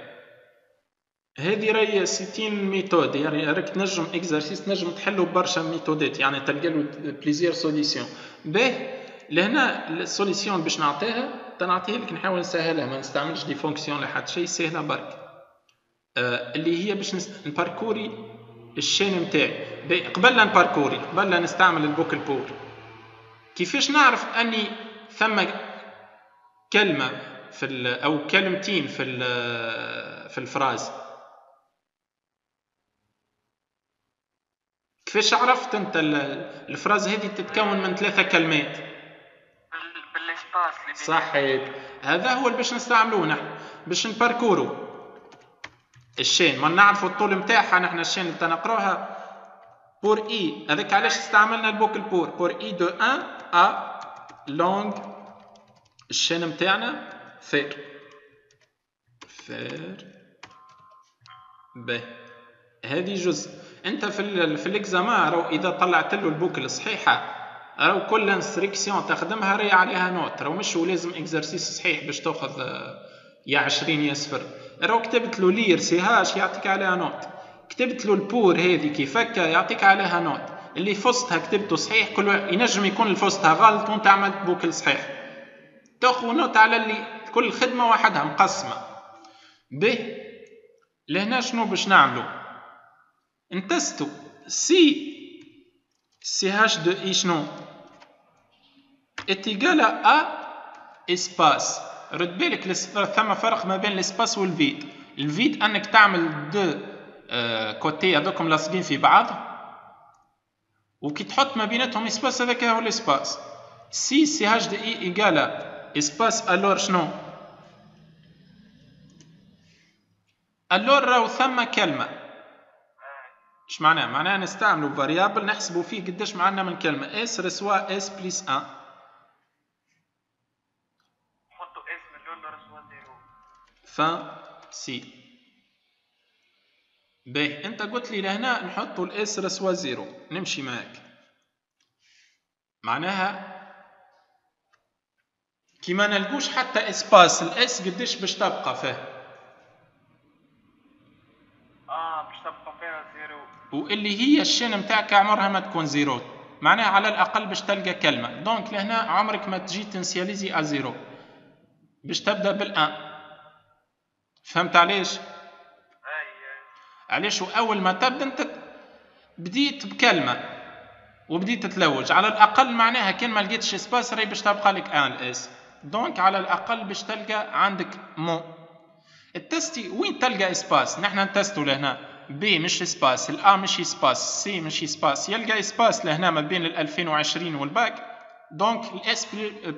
هذه راهي c'est une méthode يعني راك تنجم exercice تنجم تحلو برشا ميثودات يعني تلقى له plusieurs solutions باهي لهنا ال solution باش نعطيها تنعطيها لك نحاول نسهلها ما نستعملش des fonctions لحد شيء سهلة برك. اللي هي باش ن parcourir ال chaîne نتاعي قبل لا ن parcourir قبل لا نستعمل ال boucle pour. كيفاش نعرف أني ثم كلمة في أو كلمتين في في ال phrase؟ كيفاش عرفت أنت ال phrase هذه تتكون من ثلاثة كلمات؟ صحيت هذا هو اللي باش نستعملوه نحن باش ن parcourir و. ال chaîne. ما نعرفوا الطول نتاعها نحن الشين اللي تنقروها. pour i هذاك علاش استعملنا ال boucle pour pour i de un à long ال chaîne نتاعنا faire. Faire. ب. هذه جزء. أنت في ال في ال examen راهو إذا طلعت له ال boucle الصحيحه راهو كل instruction تخدمها راهي عليها note راهو مش لازم exercice صحيح باش تأخذ يا 20 يا صفر راهو كتبت له lire ch يعطيك عليها note. كتبت له ال pour هذه كيف هكا يعطيك عليها note. اللي فستها كتبته صحيح كل ينجم يكون الفستها غلط وانت عملت boucle صحيح. تاخذ note على اللي كل خدمة وحدها مقسمة. به لهنا شنو باش نعملو؟ نتستو. si ch de i شنو؟ est égal à espace. رد بالك ثم فرق ما بين ال espace وال vide. ال vide أنك تعمل deux آه côtés هذوكم لاصقين في بعض وكي تحط ما بيناتهم espace هذاك هو ال espace. si ch de i égal à espace alors شنو؟ Alors راهو ثم كلمة. اش معناها معناها نستعملوا variable نحسبوا فيه قداش معنا من كلمة. s reçoit s plus 1 نحطوا s من الأول reçoit zéro ف si باهي انت قلت لي لهنا نحطوا ال s reçoit zéro. نمشي معاك. معناها كي ما نلقوش حتى espace ال s قداش باش تبقى فيه. آه باش تبقى فيها zéro. واللي هي ال chaîne نتاعك عمرها ما تكون zéro. معناها على الأقل باش تلقى كلمة. donc لهنا عمرك ما تجي ت initialiser à zéro باش تبدأ بال un فهمت علاش علاش اول ما تبدأ أنت بديت بكلمة وبديت تتلوج. على الأقل معناها كان ما لقيتش espace راهي باش تبقى لك un ال s donc على الأقل باش تلقى عندك mot. ال test وين تلقى espace نحن نتستو لهنا. B مش espace A مش espace C مش espace يلقى espace لهنا ما بين ال 2020 وال Bac donc ال s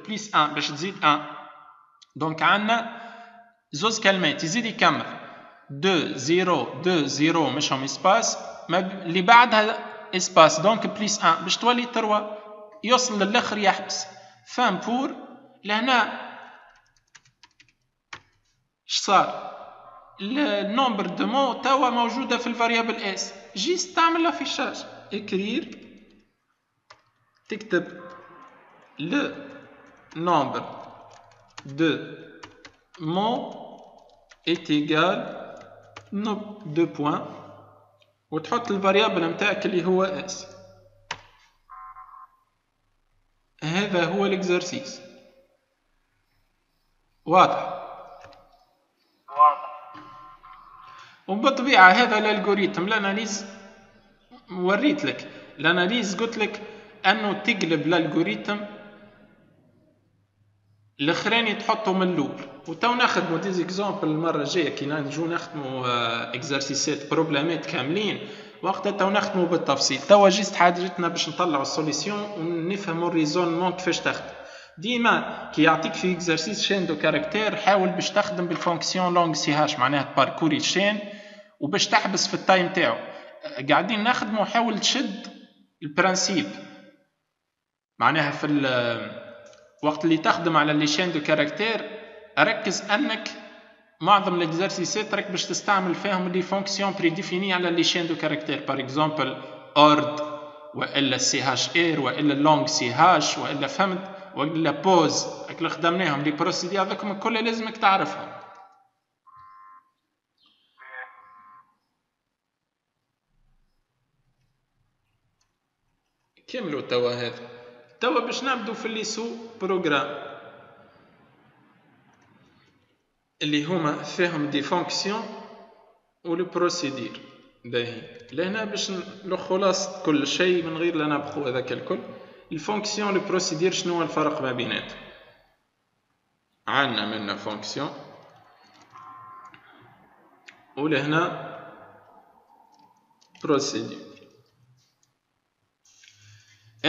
plus 1 باش تزيد 1 donc عندنا زوز كلمات يزيد يكمل deux zéro deux zéro مشهم espace اللي بعدها espace donc plus 1 باش تولي trois يوصل للاخر يحبس fin pour لهنا اش صار ال nombre de mots توا موجوده في ال variable s جي استعمل l'affichage écrire تكتب le nombre de mots est égal deux points وتحط ال variable نتاعك اللي هو s هذا هو ال exercice واضح؟ وبالطبيعة هذا ال algorithme ال analyse وريت لك. ال analyse قلت لك أنه تقلب ال algorithme الاخراني تحطه من الأول. وتو ناخذ des exemples المرة الجاية كي نجو نخدموا exercice ات problème ات كاملين. وقتها تو نخدموا بالتفصيل. توا juste حاجتنا باش نطلعوا ال solution ونفهموا ال raisonnement كيفاش تخدم. ديما كي يعطيك في exercice chaîne de caractères حاول باش تخدم بال fonction long ch معناها parcourir ال chaîne وباش تحبس في التايم تاعو. قاعدين نخدموا حاول تشد ال principe معناها في وقت اللي تخدم على les chaînes de caractères ركز أنك معظم ال exercice ات راك باش تستعمل فيهم les fonctions prédéfinies على les chaînes de caractères. Par exemple ord وإلا chr وإلا long ch وإلا فهمت وإلا pos. اللي خدمناهم les procédures هذوك الكل لازمك تعرفهم. كملوا توا هذا. توا باش نبدو في les sous-programmes اللي هما فيهم des fonctions و les procédures باهي لهنا باش خلاص كل شيء من غير لا نبخو هذاك الكل ال fonction les procédures شنو هو الفرق ما بيناتهم عندنا منا fonction ولهنا procédure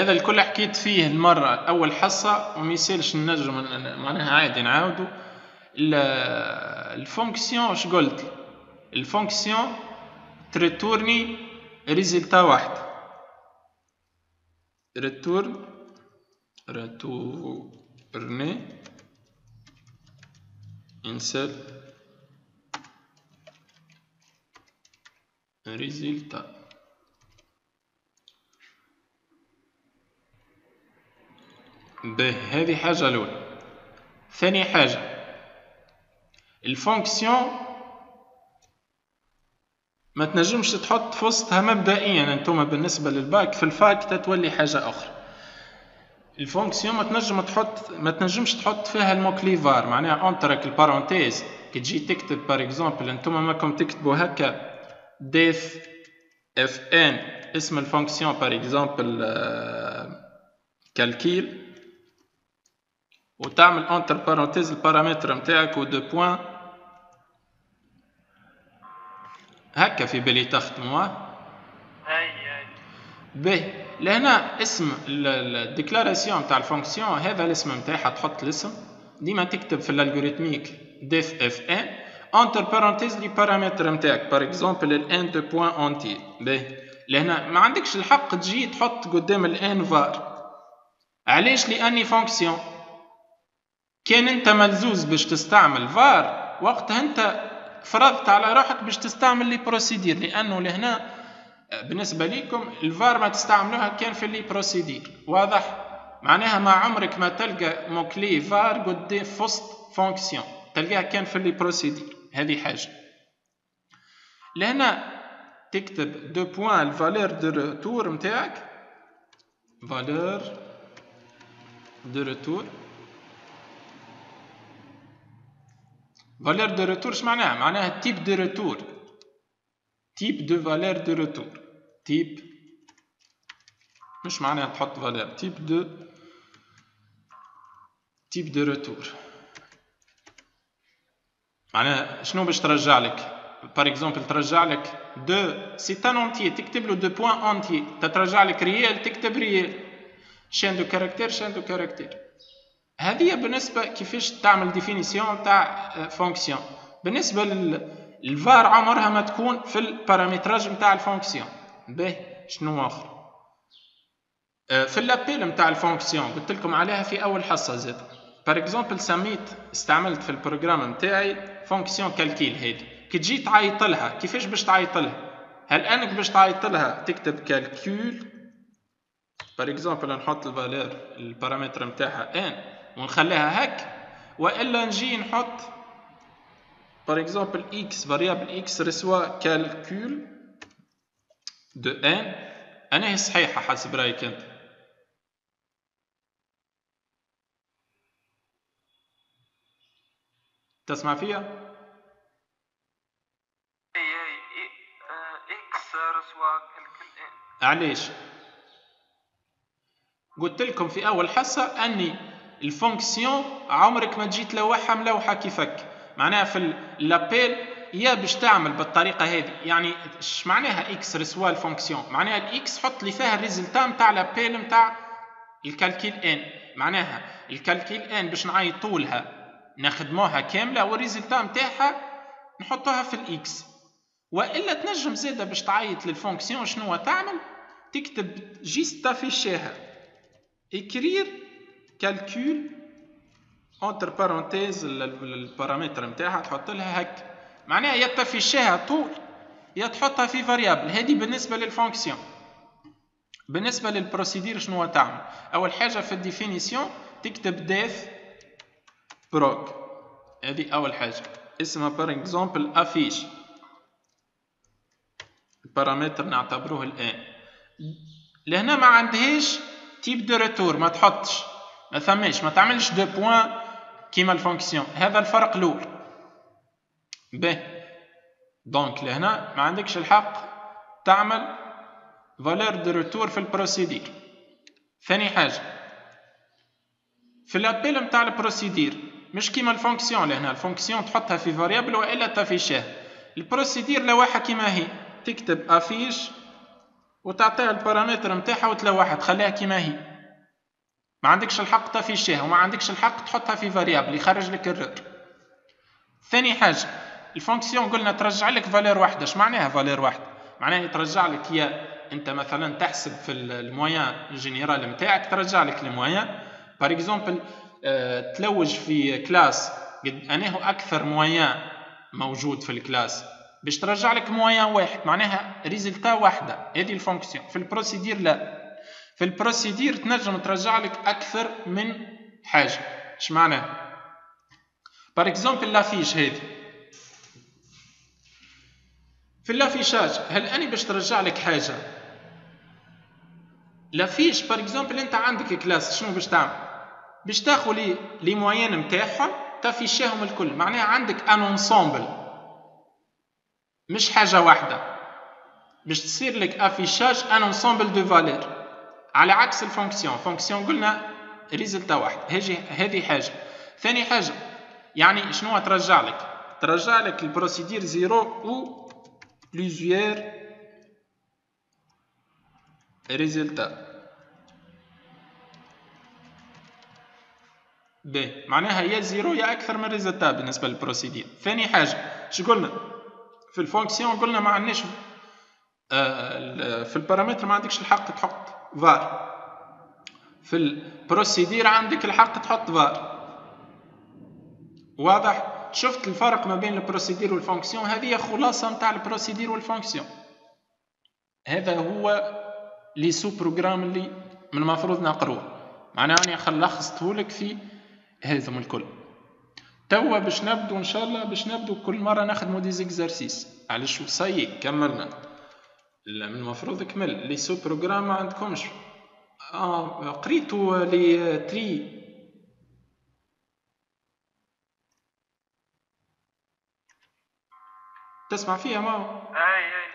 هذا الكل حكيت فيه المرة أول حصة وما يسالش نجم معناها عادي نعاودو. ال fonction اش قلت؟ ال fonction ت retourner résultat واحد. retourne retourner un seul résultat. به هذه حاجة الأولى. ثاني حاجة ال fonction ما تنجمش تحط في وسطها مبدئيا أنتم بالنسبة للباك في ال fac تتولي حاجة أخرى. ال fonction ما تنجم تحط ما تنجمش تحط فيها ال mot clé var معناها entre ال parenthèses كي تجي تكتب par exemple أنتم ماكم تكتبوا هكا def fn اسم الفونكسيون par exemple calcul وتعمل entre parenthèses ال paramètre نتاعك و deux points هكا في بالي تخدموا اي اي به لهنا اسم ال déclaration تاع ال fonction هذا الاسم نتاعها تحط الاسم ديما تكتب في ال algorithmique def fn entre parenthèses les paramètres نتاعك par exemple ال n deux points entier به لهنا ما عندكش الحق تجي تحط قدام ال n var علاش لاني fonction كان انت ملزوز باش تستعمل فار وقتها انت فرضت على روحك باش تستعمل les procédures لأنه لهنا بالنسبة ليكم الفار ما تستعملوها كان في les procédures واضح؟ معناها ما عمرك ما تلقى mot clé var قدام في وسط fonction. تلقاها كان في les procédures هذه حاجة. لهنا تكتب deux points ال valeur de retour نتاعك valeur de retour valeur de retour إيش معناها معناها type de retour. Type de valeur de retour. Type مش معناها تحط valeur? Type de type de retour. معناها شنو باش ترجع لك par exemple ترجع لك deux c'est un entier تكتب له deux points entier تترجع لك réel تكتب réel chaîne de caractères chaîne de caractères هذه بالنسبة كيفاش تعمل définition تاع fonction بالنسبة للفار عمرها ما تكون في ال paramétrage نتاع ال fonction باهي شنو آخر؟ في ال l'appel نتاع ال fonction قلت لكم عليها في أول حصة زاد par exemple سميت استعملت في ال programme نتاعي fonction calcul هذه كي تجي تعيط لها كيفاش باش تعيط لها؟ هل أنك باش تعيط لها تكتب calcul par exemple نحط ال valeur ال paramètre نتاعها n ونخليها هك وإلا نجي نحط par exemple x variable x reçoit calcul de n أنا هي صحيحة حسب رأيك أنت. تسمع فيها؟ ان علاش قلت لكم في أول حصة أني ال fonction عمرك ما تجي تلوحها ملوحة كيفك؟ معناها في ال l'appel يا باش تعمل بالطريقة هذه. يعني إيش معناها x reçoit ال fonction معناها ال x حط لي فيها ال résultat نتاع l'appel نتاع ال calcul n معناها ال calcul n باش نعيطوا لها نخدموها كاملة وال résultat نتاعها نحطوها في ال x وإلا تنجم زادة باش تعيط لل fonction شنو تعمل؟ تكتب juste تافيشيها écrire calcul entre parenthèses ال paramètre نتاعها تحط لها هك معناها يا تفيشيها طول يا تحطها في variable هذه بالنسبة لل fonction بالنسبة لل procédure شنو تعمل؟ أول حاجة في ال définition تكتب def proc هذه أول حاجة. اسمها par exemple affiche البارامتر نعتبروه ال n. لهنا ما عندهاش type de retour ما تحطش. ما ثماش ما تعملش deux points كيما ال fonction هذا الفرق الأول. به donc لهنا ما عندكش الحق تعمل valeur de retour في ال procédure ثاني حاجة. في ال appel نتاع ال procédure مش كيما ال fonction لهنا. ال fonction تحطها في variable وإلا تافيشاه ال procédure لوحها كيما هي. تكتب affiche وتعطيها البارامتر نتاعها وتلوحها تخليها كيما هي. ما عندكش الحق تافيشيها وما عندكش الحق تحطها في variable يخرج لك erreur ثاني حاجة ال fonction قلنا ترجع لك valeur واحدة. اش معناها valeur واحدة؟ معناها ترجع لك يا أنت مثلا تحسب في ال moyenne générale نتاعك ترجع لك ال moyenne par exemple تلوج في classe قد أنه أكثر moyenne موجود في ال classe. باش ترجع لك moyenne واحد معناها résultat واحدة. هذه ال fonction. في ال procédure لا. في ال procédure تنجم ترجع لك أكثر من حاجة. اش معناها par exemple l'affiche هذه. في ال l'affichage هل أني باش ترجع لك حاجة؟ l'affiche par exemple أنت عندك classe شنو باش تعمل؟ باش تاخذ les les moyennes نتاعهم تافيشيهم الكل. معناها عندك un ensemble مش حاجة واحدة. باش تصير لك affichage un ensemble de valeurs على عكس ال fonction. fonction قلنا résultat واحد. هذه حاجة. ثاني حاجة يعني شنو ترجع لك؟ ترجع لك ال procédure zéro ou plusieurs résultats. ب. معناها يا zéro يا أكثر من résultat بالنسبة لل procédure. ثاني حاجة شو قلنا؟ في ال fonction قلنا ما عندناش في البارامتر ما عندكش الحق تحط فار. في ال procédure عندك الحق تحط فار. واضح؟ شفت الفرق ما بين ال procédure وال fonction؟ هذه خلاصة نتاع ال procédure وال fonction. هذا هو les sous-programmes اللي من المفروض نقروه. معناها أني خلصته لك في هذم الكل. توا باش نبدو إن شاء الله باش نبدو كل مرة نخدمو des exercices علاش؟ صاي كملنا. من المفروض كمل. les sous-programmes ما عندكمش آه قريتو les tris. تسمع فيها ما؟ أي أي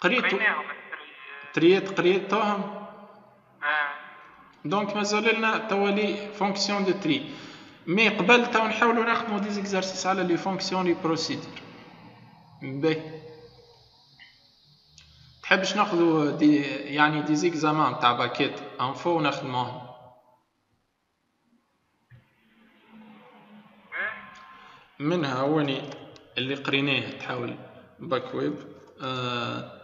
قريتو. تريات قريتوهم donc مازال لنا توا les fonctions de tri. mais قبل تو نحاولوا نخدموا des exercices على les fonctions les procédures. باهي تحبش ناخذوا des يعني des examens تاع باكيت. info ونخدموهم منها واني اللي قريناه تحاول باك ويب. أه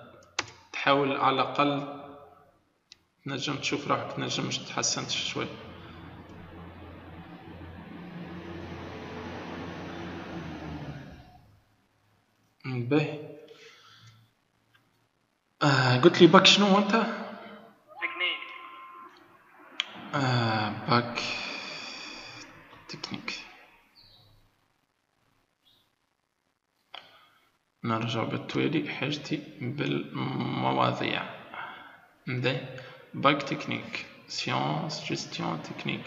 تحاول على الأقل تنجم تشوف روحك تنجم مش تحسنت شوي. باهي آه قلت لي باك شنو أنت؟ تكنيك. آه باك تكنيك. نرجع بالتوالي حاجتي بالمواضيع. باهي bac technique sciences gestion technique.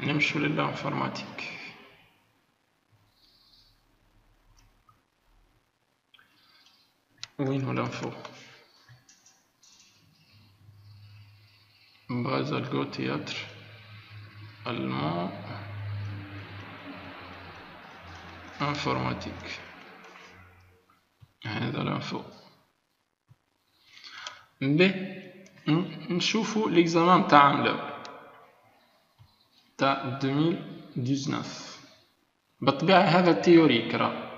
نمشو لل informatique. وين هو ال info باز الجو تياتر المون انفورماتيك هذا الانفو به نشوفوا ليكزامان تاع عام تاع 2019 بالطبيعة هذا التيوريك راه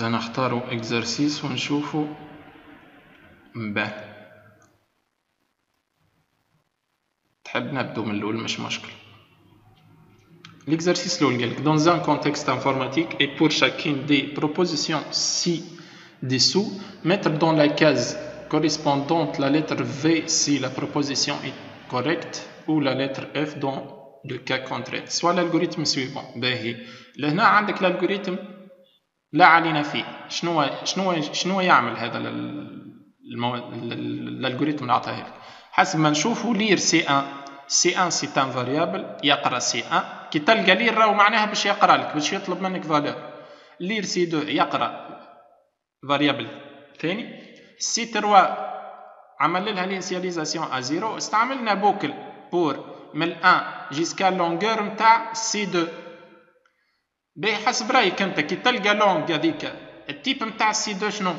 نختارو اكزرسيس ونشوفو به تحب نبدو من الاول مش مشكل L'exercice LOLGELK. Dans un contexte informatique et pour chacune des propositions ci-dessous, mettre dans la case correspondante la lettre V si la proposition est correcte ou la lettre F dans le cas contraire. Soit l'algorithme suivant. لهنا عندك الالغوريتم لا علينا فيه. شنو شنو شنو يعمل هذا المو... ال algorithme اللي عطاه لك؟ حسب ما نشوفوا lire c 1 c 1 c'est une variable يقرأ سي 1 كي تلقى lire راهو معناها باش يقرأ لك باش يطلب منك valeur lire c 2 يقرأ variable ثاني. c 3 عمل لها l'initialisation à zéro استعملنا boucle pour من 1 jusqu'à longueur نتاع سي 2 باهي حسب رأيك أنت كي تلقى long هذيك ال type نتاع سي 2 شنو؟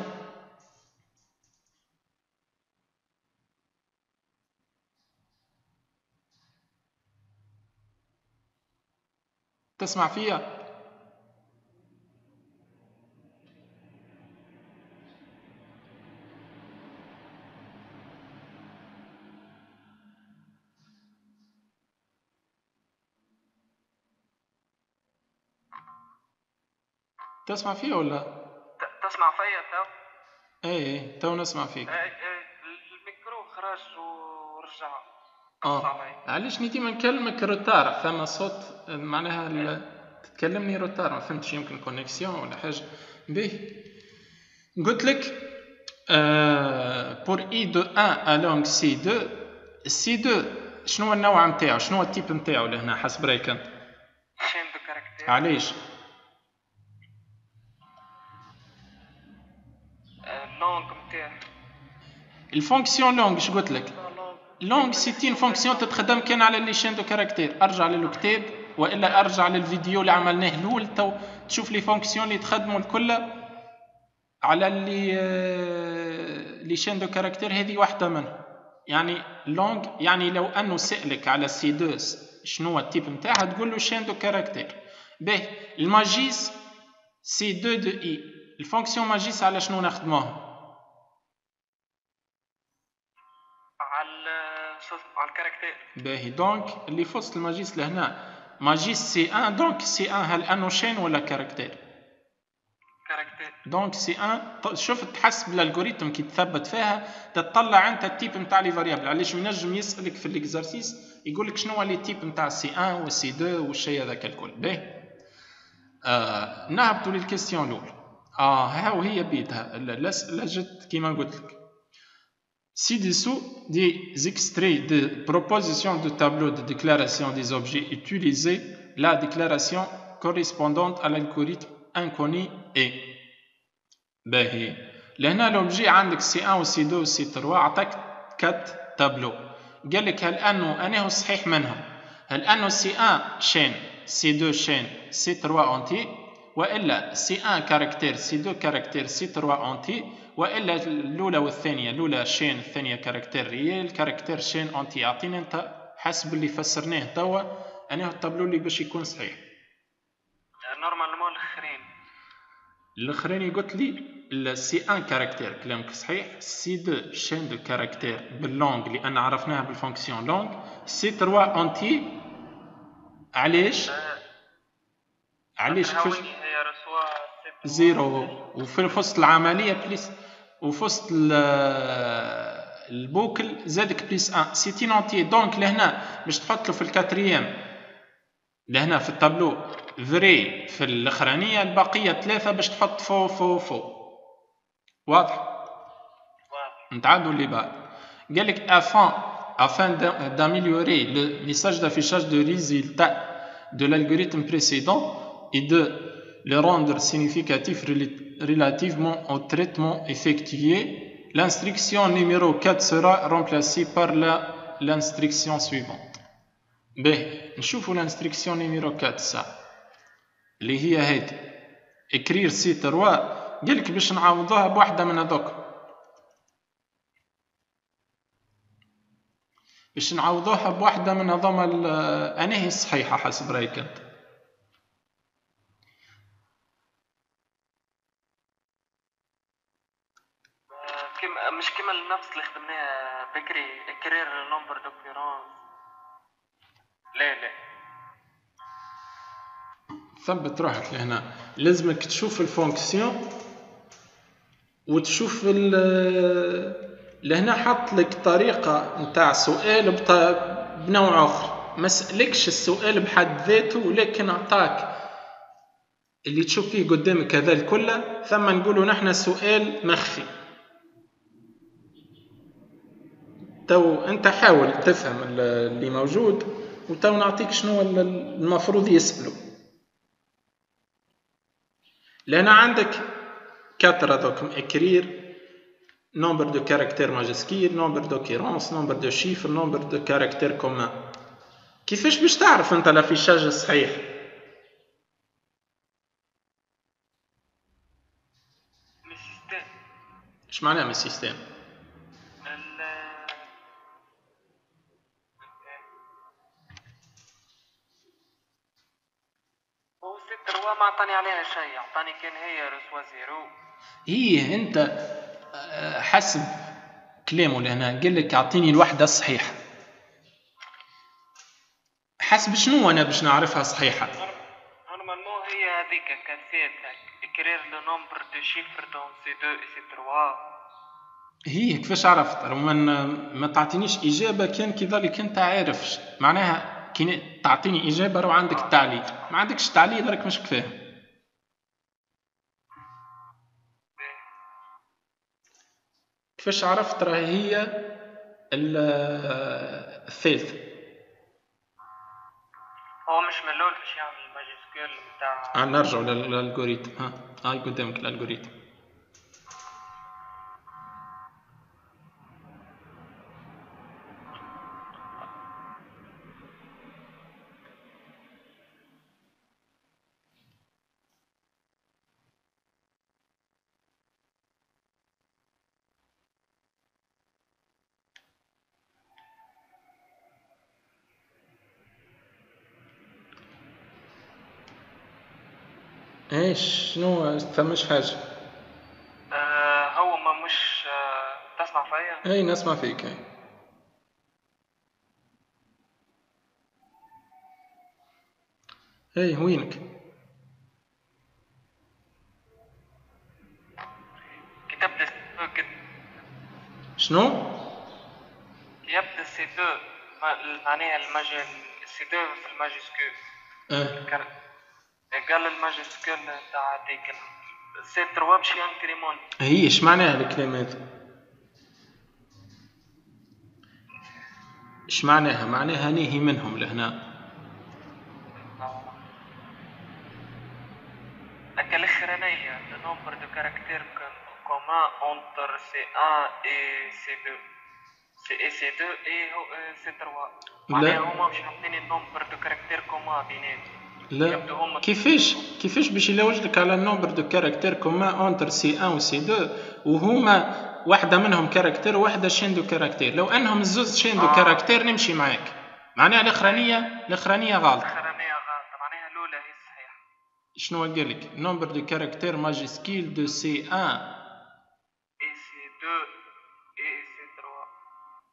تسمع فيا؟ تسمع فيا ولا تسمع فيا تو؟ اي اي تو نسمع فيك. اي اي الميكرو خرج ورجع. آه. علاش ني ديما نكلمك retard؟ ثم صوت معناها ال... تكلمني retard ما فهمتش يمكن connexion ولا حاجة. به قلت لك pour i de 1 à long c 2 c 2 شنو النوع نتاعو؟ شنو ال type نتاعو لهنا؟ حسب رأيك أنت. chaîne de caractères علاش؟ نتاعو ال fonction long اش قلت لك long c'est une fonction تتخدم كان على les chaînes de caractères ارجع للكتاب والا ارجع للفيديو اللي عملناه الأول تو تشوف les fonctions اللي تخدموا الكل على اللي les chaînes de caractères هذه واحدة منهم يعني long يعني لو انه سالك على سي 2 شنو هو ال type نتاعها تقول له chaîne de caractères باهي ال majus c 2 de i ال fonction majus على شنو نخدموها باهي donc اللي في وسط ال majus لهنا majus c 1 donc c 1 هل انه chaîne ولا caractère donc c 1 شوف تحسب ال algorithme كي تثبت فيها تطلع انت ال type نتاع les variables علاش ينجم يسألك في ال exercice يقول لك شنو هو le type نتاع سي 1 والسي 2 والشيء هذاك الكل. باهي. آه نهبطوا لل question الأولى. آه ها وهي بيدها الاسئله جت كيما قلت لك. Ci-dessous, des extraits de propositions de tableau de déclaration des objets utilisés, la déclaration correspondante à l'algorithme inconnu est. باهي لهنا l'objet عندك C1 و C2 و C3 عطاك 4 تابلو قال لك هل انه انه صحيح منهم هل انه C1 شين C2 شين C3 انتي والا C1 كاركتير C2 كاركتير C3 انتي وإلا الأولى والثانية الأولى chaîne الثانية caractère réel caractère chaîne أنتي يعطينا أنت حسب اللي فسرناه توا أنا الطابلو اللي باش يكون صحيح. normalement الأخرين. الاخراني قلت لي C un caractère كلامك صحيح C deux chaîne de caractères بال long لأن عرفناها بال fonction long C 3 entier علاش؟ علاش؟ كيفاش zéro. وفي وسط العملية plus وفي وسط ال boucle زادك plus un. c'est un entier donc لهنا باش تحط له في ال quatrième. لهنا في ال tableau. vrai في الأخرانية البقيه ثلاثة باش تحط فو فو فو. واضح؟ نتعدوا اللي بعد. قال لك afin afin d'améliorer le message d'affichage de résultat de l'algorithme précédent et de le rendre significatif relativement au traitement effectué, l'instruction numéro 4 sera remplacée par l'instruction suivante. B. نشوفوا l'instruction numéro 4 ça. اللي هي هذه écrire C 3 قال لك باش نعوضوها بواحدة من هذوك باش نعوضوها بواحدة من هذوما أنهي الصحيحة حسب رأيك أنت كيما مش كيما نفس اللي خدمناها بكري écrire nombre d'occurrences لا لا. ثبت روحك لهنا. لازمك تشوف الفونكسيون وتشوف لهنا حط لك طريقة نتاع سؤال بنوع آخر. ما سألكش السؤال بحد ذاته ولكن أعطاك اللي تشوف فيه قدامك هذا الكل ثم نقولوا نحن سؤال مخفي. تو انت حاول تفهم اللي موجود وتو نعطيك شنو المفروض يسألوا لأن عندك quatre هذوك écrire nombre de caractères majuscules, nombre d'occurrences, nombre de chiffres, nombre de caractères communs. كيفاش باش تعرف انت ال affichage الصحيح؟ إيش معناها من ال système؟ ما عطاني عليها شيء. عطاني كان هي reçoit zéro هي أنت حسب كلامه لهنا. قال لك أعطيني الوحدة الصحيحة. حسب شنو أنا باش نعرفها صحيحة؟ normalement هي هذيك كاسيت écrire le nombre de chiffres dans C deux et C trois هي كيفاش عرفت؟ ما ما تعطينيش إجابة كان كذلك أنت عارف. معناها كي تعطيني إجابة رو عندك التعليق. ما عندكش تعليق راك مش فاهم كيفاش عرفت راهي هي الثالث؟ هو مش من الأول باش يعمل الماجيسكول نتاع نرجعوا للألغوريتم. ها هاي قدامك الألغوريتم. إيش شنو ثمش حاجة. آه هو ما مش آه تسمع فيا؟ أي نسمع فيك أي. أي وينك؟ كتبت شنو؟ يبدا سي دو معناها المجال C deux في ال majuscule أه. قال ال majuscule تاع ديك C trois باش ي incrémente هي إيش معناها الكلمة هذا؟ إيش معناها؟ معناها نهي منهم لهنا. هكا الاخرانية nombre de caractères communs entre C un et C deux C et C deux et C trois معناها هما باش يعطيني nombre de caractères communs بيناتهم. لا. كيفاش؟ كيفاش باش يلوج لك على ال nombre de caractères communs entre C 1 و C 2 وهما واحدة منهم caractère وواحدة chaîne de caractères. لو أنهم الزوز chaîne de آه. caractères نمشي معاك. معناها الاخرانية الإخرانية غلط. شنو قال لك؟ nombre de caractères majuscules de C 1 et C 2 اي سي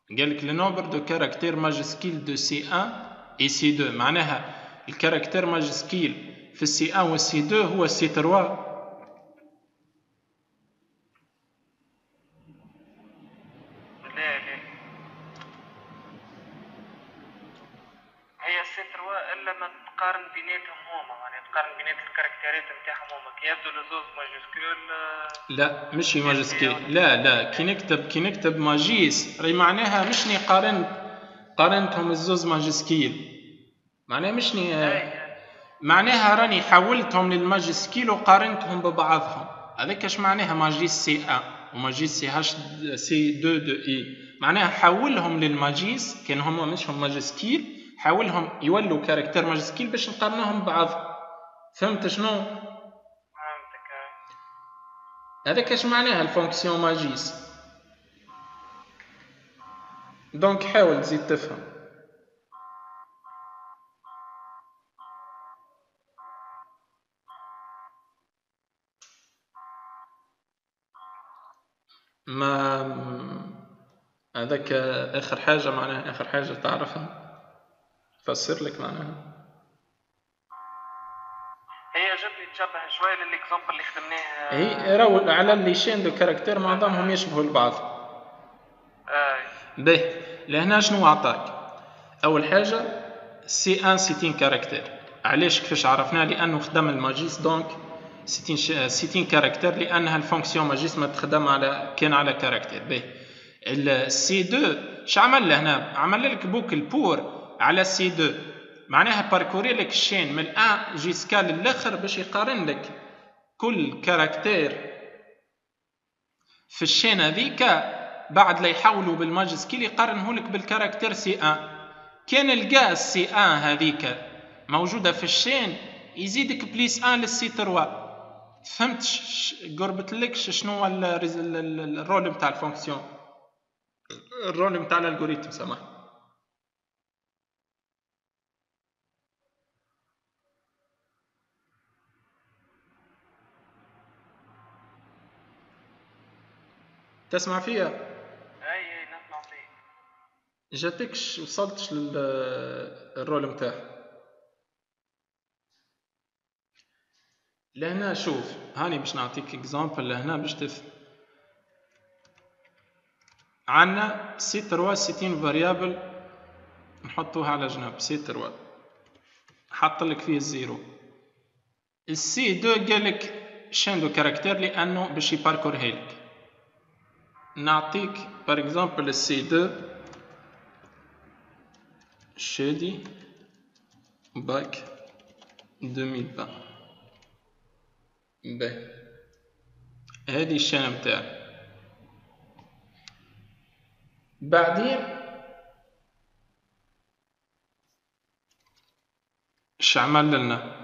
3 قال لك ال nombre de caractères majuscules de C 1 et C 2 معناها ال caractères majuscules في ال C 1 وال C 2 هو ال C 3 هي ال C 3 الا ما تقارن بيناتهم هما يعني تقارن بينات ال caractères ات نتاعهم هما كي يبدو لزوز majuscules لا مش ماجسكيل لا لا كي نكتب كي نكتب ماجيس راهي معناها مشني قارنت قارنتهم الزوز ماجسكيل معناها مشني معناها راني حولتهم للماجسكيل وقارنتهم ببعضهم. هذاك اش معناها ماجيس سي أ وماجيس سي هاش سي 2 دو إي. معناها حولهم للماجيس كان هما مش هم ماجسكيل حولهم يولوا كاركتير ماجسكيل باش نقارنوهم ببعض. فهمت شنو؟ هذاك اش معناها ال fonction majus donc حاول تزيد تفهم. ما هذاك آخر حاجة معناها آخر حاجة تعرفها؟ فسر لك معناها. هي جبني تشبه شوية لل exemple اللي خدمناه هي راهو على اللي chaîne de caractères معظمهم يشبهوا لبعض اي باهي لهنا شنو عطاك؟ أول حاجة C un c'est un caractère. علاش؟ كيفاش عرفنا لأنه خدم ال majus donc c'est un c'est un caractère لانها ال fonction majus ما تخدم على كان على caractère. باهي ال C 2 اش عمل هنا؟ عمل لك boucle pour على C 2 معناها parcourir لك ال chaîne من 1 jusqu'à للآخر باش يقارن لك كل caractère. في ال chaîne هذيك بعد لا يحولوا بال majuscule يقارنه لك بال caractère C 1 كان لقى C 1 هذيك موجودة في ال chaîne يزيدك plus 1 لل C 3 فهمت قربت لك شنو هو الرول نتاع الفونكسيون؟ الرول نتاع الألغوريتم سامح. تسمع فيها أي اي نسمع فيك. جاتكش وصلتش لل rôle نتاعها لهنا شوف هاني باش نعطيك exemple لهنا باش تفهم عندنا C trois c'est une variable نحطوها على جنب C trois. حط لك فيه الزيرو. السي دو قالك chaîne de caractères لأنه باش يـ parcourir هيلك نعطيك par exemple ال C deux. شادي باك 2020 باهي هذه ال chaîne متاعي بعدين اش عمل لنا.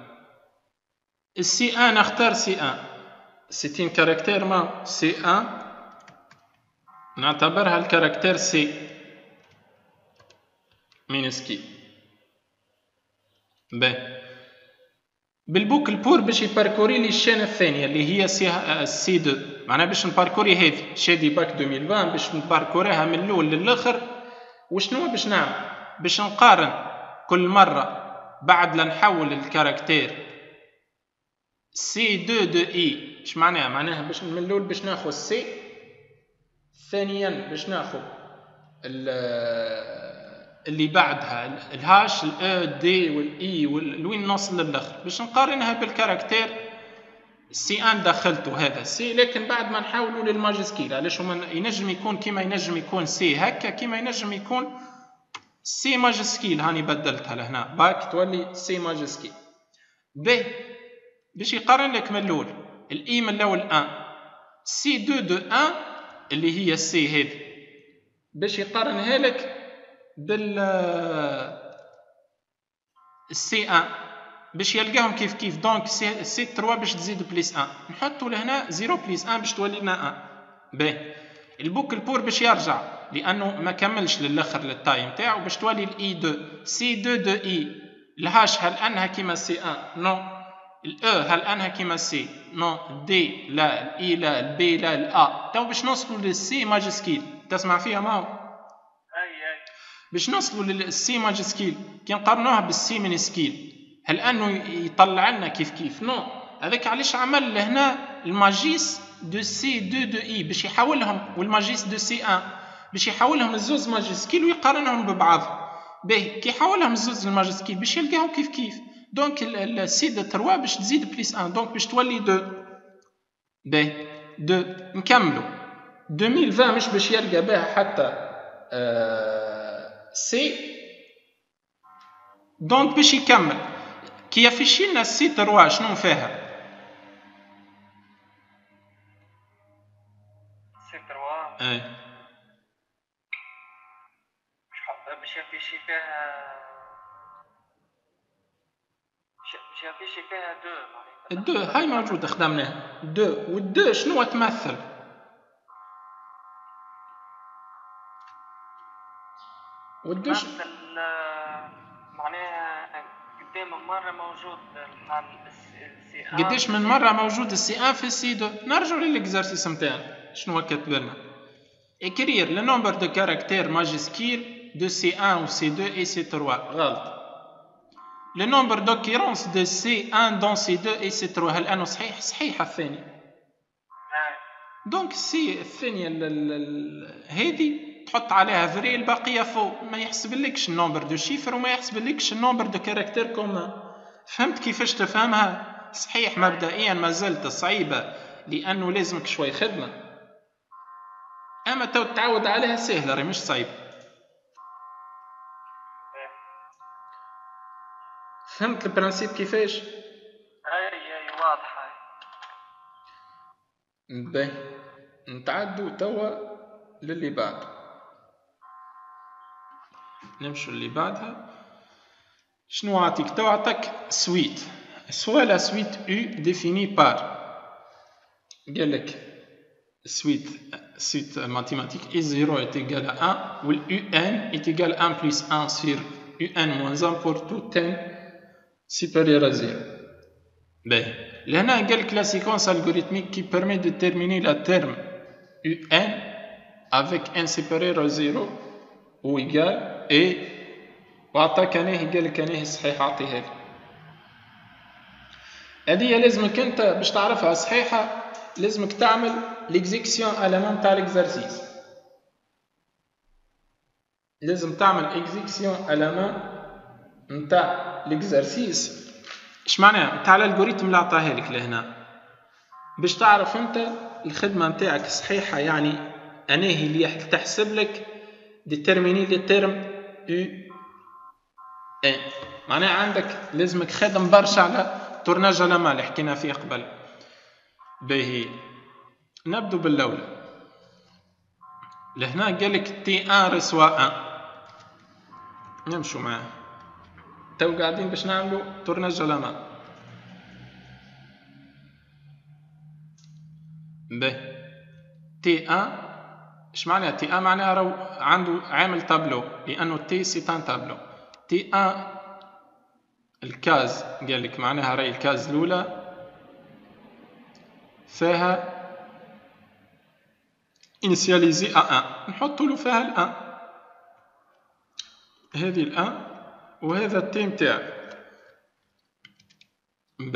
ال C un أختار C un. c'est un caractère ما C un. نعتبرها ال caractère C. مينسكي باهي بالبوك البور باش يباركوري لي الشانة الثانية اللي هي سي سي 2 معناها باش نباركوري هذه. شادي باك 2020 باش نباركوريها من الأول للآخر. وشنو باش نعمل؟ باش نقارن كل مرة بعد لا نحول الكاركتير سي 2 دو اي اش معناها؟ معناها باش من الأول باش ناخذ سي ثانيا باش ناخذ اللي بعدها ال H ال O D وال I وين نوصل للآخر. باش نقارنها بال caractère C un دخلته هذا. C لكن بعد ما نحاولوا لل majuscule علاش هما ينجم يكون كيما ينجم يكون C هكا كيما ينجم يكون C majuscule هاني بدلتها لهنا. باك تولي C majuscule ب باش يقارن لك من الأول. الاي من الأول ان سي 2 دو ان اللي هي سي هذه. باش يقارنها لك بال سي 1 باش يلقاهم كيف كيف. دونك سي, سي 3 باش تزيد بليس 1 نحطو لهنا 0 بليس 1 باش تولي لنا 1 باهي البوك البور باش يرجع لأنه ما كملش للآخر للتايم تاعو باش تولي الاي 2 سي 2 دو اي ال H هل أنها كيما C 1 non ال O هل أنها كيما C non D لا. ال I لا. ال B لا. الا تو باش نوصلوا لل C majuscule تسمع فيها ماهو باش نوصلوا لل C majuscule كي نقارنوها بال C minuscule هل أنه يطلع لنا كيف كيف؟ non هذاك علاش عمل لهنا ال majus de C 2 de i باش يحولهم وال majus de C 1 باش يحولهم الزوز majuscule ويقارنهم ببعض. باهي. كي يحولهم الزوز ال majuscule باش يلقاهم كيف كيف. donc ال C deux 3 باش تزيد plus 1 donc باش تولي 2 باهي. 2 نكملوا. 2020 مش باش يلقى بها حتى آه C donc باش يكمل كي يـ afficher لنا C 3 شنو فيها C 3 اي باش يفشي فيها باش يفشي فيها دو الدو هاي موجودة خدمناها دو والدو شنو تمثل؟ والدش معناها قدام مرة موجود الحال السي قديش من مرة موجود السي ان في السي دو. نرجعوا للإكزرسيس نتاعنا شنو كاتب لنا؟ Écrire le nombre de caractères majuscules de C1 ou C2 et C3 غلط le nombre d'occurrences de C1 dans C2 et C3 هل أنه صحيح؟ صحيحة الثانية donc c'est الثانية هذه تحط عليها vrai الباقيه faux. ما يحسب لكش ال nombre de chiffres وما يحسب لكش ال nombre de caractères comment فهمت كيفاش تفهمها؟ صحيح مبدئيا ما زلت صعيبة لأنه لازمك شوي خدمة. أما تو تعود عليها سهلة راهي مش صعيبة فهمت ال principe كيفاش؟ أي أي واضحة باهي. نتعدو توا للي بعد. نمشو اللي بعدها شنو عطيك تو عطاك سويت سوا لا سويت U définie par قال لك suite, suite mathématique I0 est égal à 1 ou UN est égal à 1 plus 1 sur UN moins 1 pour tout n supérieur à 0 ben, لهنا قال لك la séquence algorithmique qui permet de terminer la terme UN avec n supérieur à 0 ou égal et وعطاك اناه قال لك اناه صحيح اعطيها لي هذه لازمك أنت باش تعرفها صحيحة لازمك تعمل ليكزيكيسيون à la main تاع l'exercice لازم تعمل اكزيكسيون المان نتاع ليكزارسيس اش معناها؟ نتاع الألغوريتم اللي عطاها لك لهنا. باش تعرف أنت الخدمة نتاعك صحيحة يعني انهي اللي تحسب لك déterminer les termes U n معناها عندك لازمك خدم برشا على tournage على اللي حكينا فيه قبل. باهي. نبدو بالأولى لهنا قال لك T 1 reçoit 1. نمشوا معاه. تو قاعدين باش نعملوا tournage على باهي. T 1 اش معناها T 1 معناها راهو عنده عامل تابلو لأنه T c'est un tableau. T 1 ال case قال لك معناها راهي ال case الأولى. فيها initialisé à 1 نحط له فيها ال 1 هذه ال 1 وهذا ال T نتاعي ب.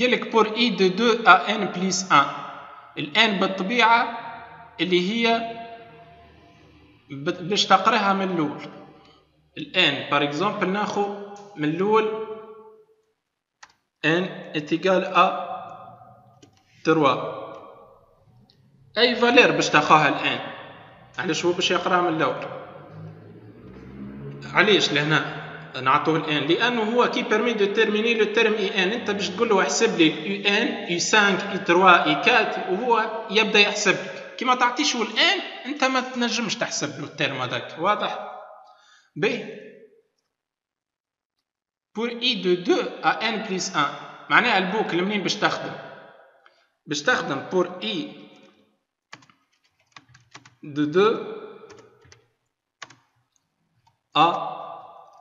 قال لك pour i de 2 à n plus 1 ال n بالطبيعة اللي هي باش تقراها من الأول. ال n par exemple ناخذ من الأول n est égal à 3 أي valeur باش تاخوها ال n؟ علاش هو باش يقرا من الأول؟ علاش لهنا نعطوه ال n؟ لأنه هو كي permet de déterminer le terme U n أنت باش تقول له احسب لي U n U 5 U 3 U 4 وهو يبدأ يحسب كي ما تعطيش ال n أنت ما تنجمش تحسب له ال terme هذاك. واضح؟ ب pour i de 2 à n plus 1 معناها ال boucle منين باش تخدم؟ باش تخدم pour i de 2 à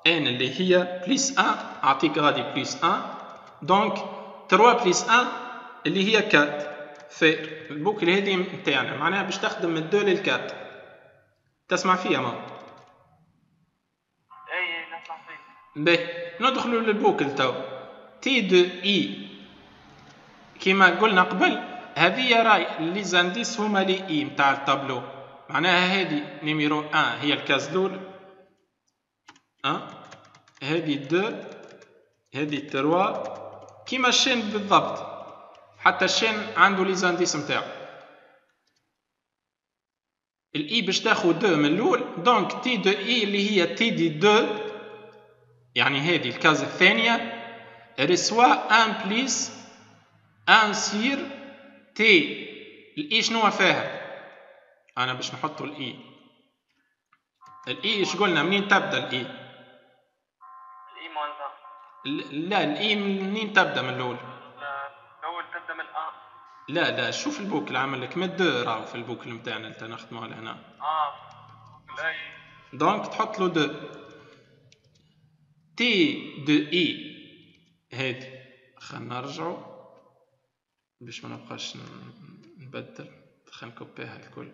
n اللي هي plus 1 أعطيك غادي plus 1 donc 3 plus 1 اللي هي 4 في ال boucle هذه نتاعنا معناها باش تخدم من 2 لل 4 تسمع فيها ما إي نسمع باهي. ندخلوا لل boucle تو T de i كيما قلنا قبل هذه راي les indices هما les i نتاع الطابلو معناها هذه numéro 1 هي ال case الأول 1 هذه 2 هذه 3 كيما ال chaîne بالضبط. حتى ال chaîne عنده les indices نتاعو ال i باش تاخذ 2 من الأول donc T de i اللي هي T de 2 يعني هذه ال case الثانية reçoit 1 plus 1 sur T ال i شنو فيها؟ أنا باش نحطو ال i ال i إيش قلنا؟ منين تبدأ ال i لا ال i منين تبدأ من الأول؟ لا لا شوف ال boucle اللي عمل لك de راهو في ال boucle نتاعنا اللي نخدمو على هنا. آه لا. donc تحط له دو. تي دو اي. هادي. خلينا نرجعو. باش ما نبقاش نبدل. خلينا نكوبيها الكل.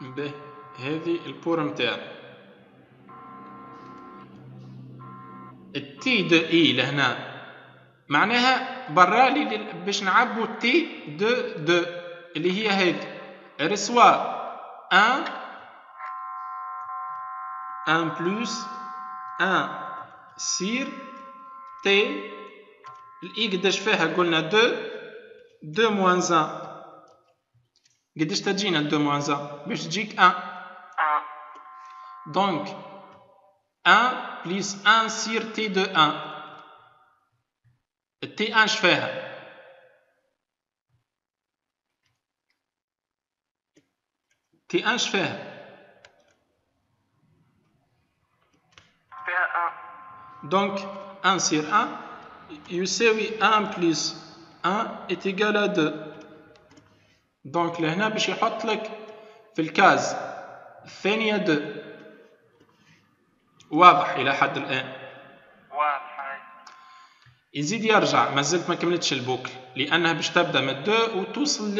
به هذه ال pour نتاعنا ال T de i لهنا. معناها برالي باش نعبو T de deux اللي هي هذه reçoit un 1 plus 1 sur T ال i قداش فيها؟ قلنا 2 2 moins 1 قداش تجينا 2 moins 1 باش تجيك 1 1 دونك 1 بليس 1 سير تي دو 1 التي 1 فيها تي 1 فيها فيها 1 Donc 1 sur 1 يساوي 1 plus 1 est égal à 2 donc لهنا باش يحط لك في ال case الثانية 2 واضح إلى حد الآن. واضح. يزيد يرجع ما زلت ما كملتش ال boucle لأنها باش تبدأ من 2 وتوصل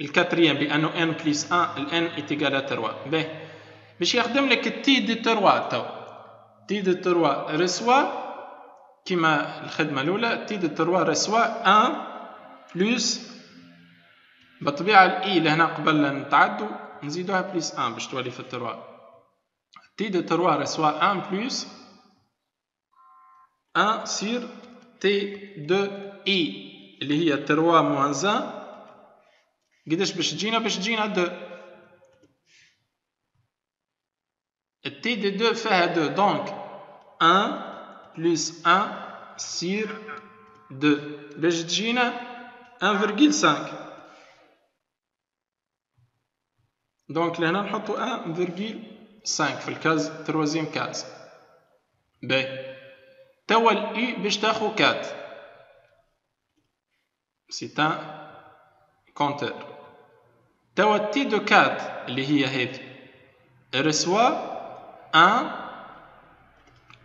لل quatrième لأنه n plus 1 ال n est égal à 3 باهي. باش يخدم لك ال T de 3 تو. T de 3 reçoit كيما الخدمة الأولى T de 3 reçoit 1 plus بالطبيعة ال i لهنا قبل نتعدو نزيدوها plus 1 باش تولي في 3 T de 3 reçoit 1 plus 1 sur T de i اللي هي 3 moins 1 قداش باش تجينا باش تجينا 2 ال T de 2 فيها 2 donc 1 plus 1 sur 2 باش تجينا 1,5 donc لهنا نحطو 1,5 في ال case troisième case. باهي توا ال i باش تاخو 4 c'est un compteur توا T de 4 اللي هي هذه. رسوا 1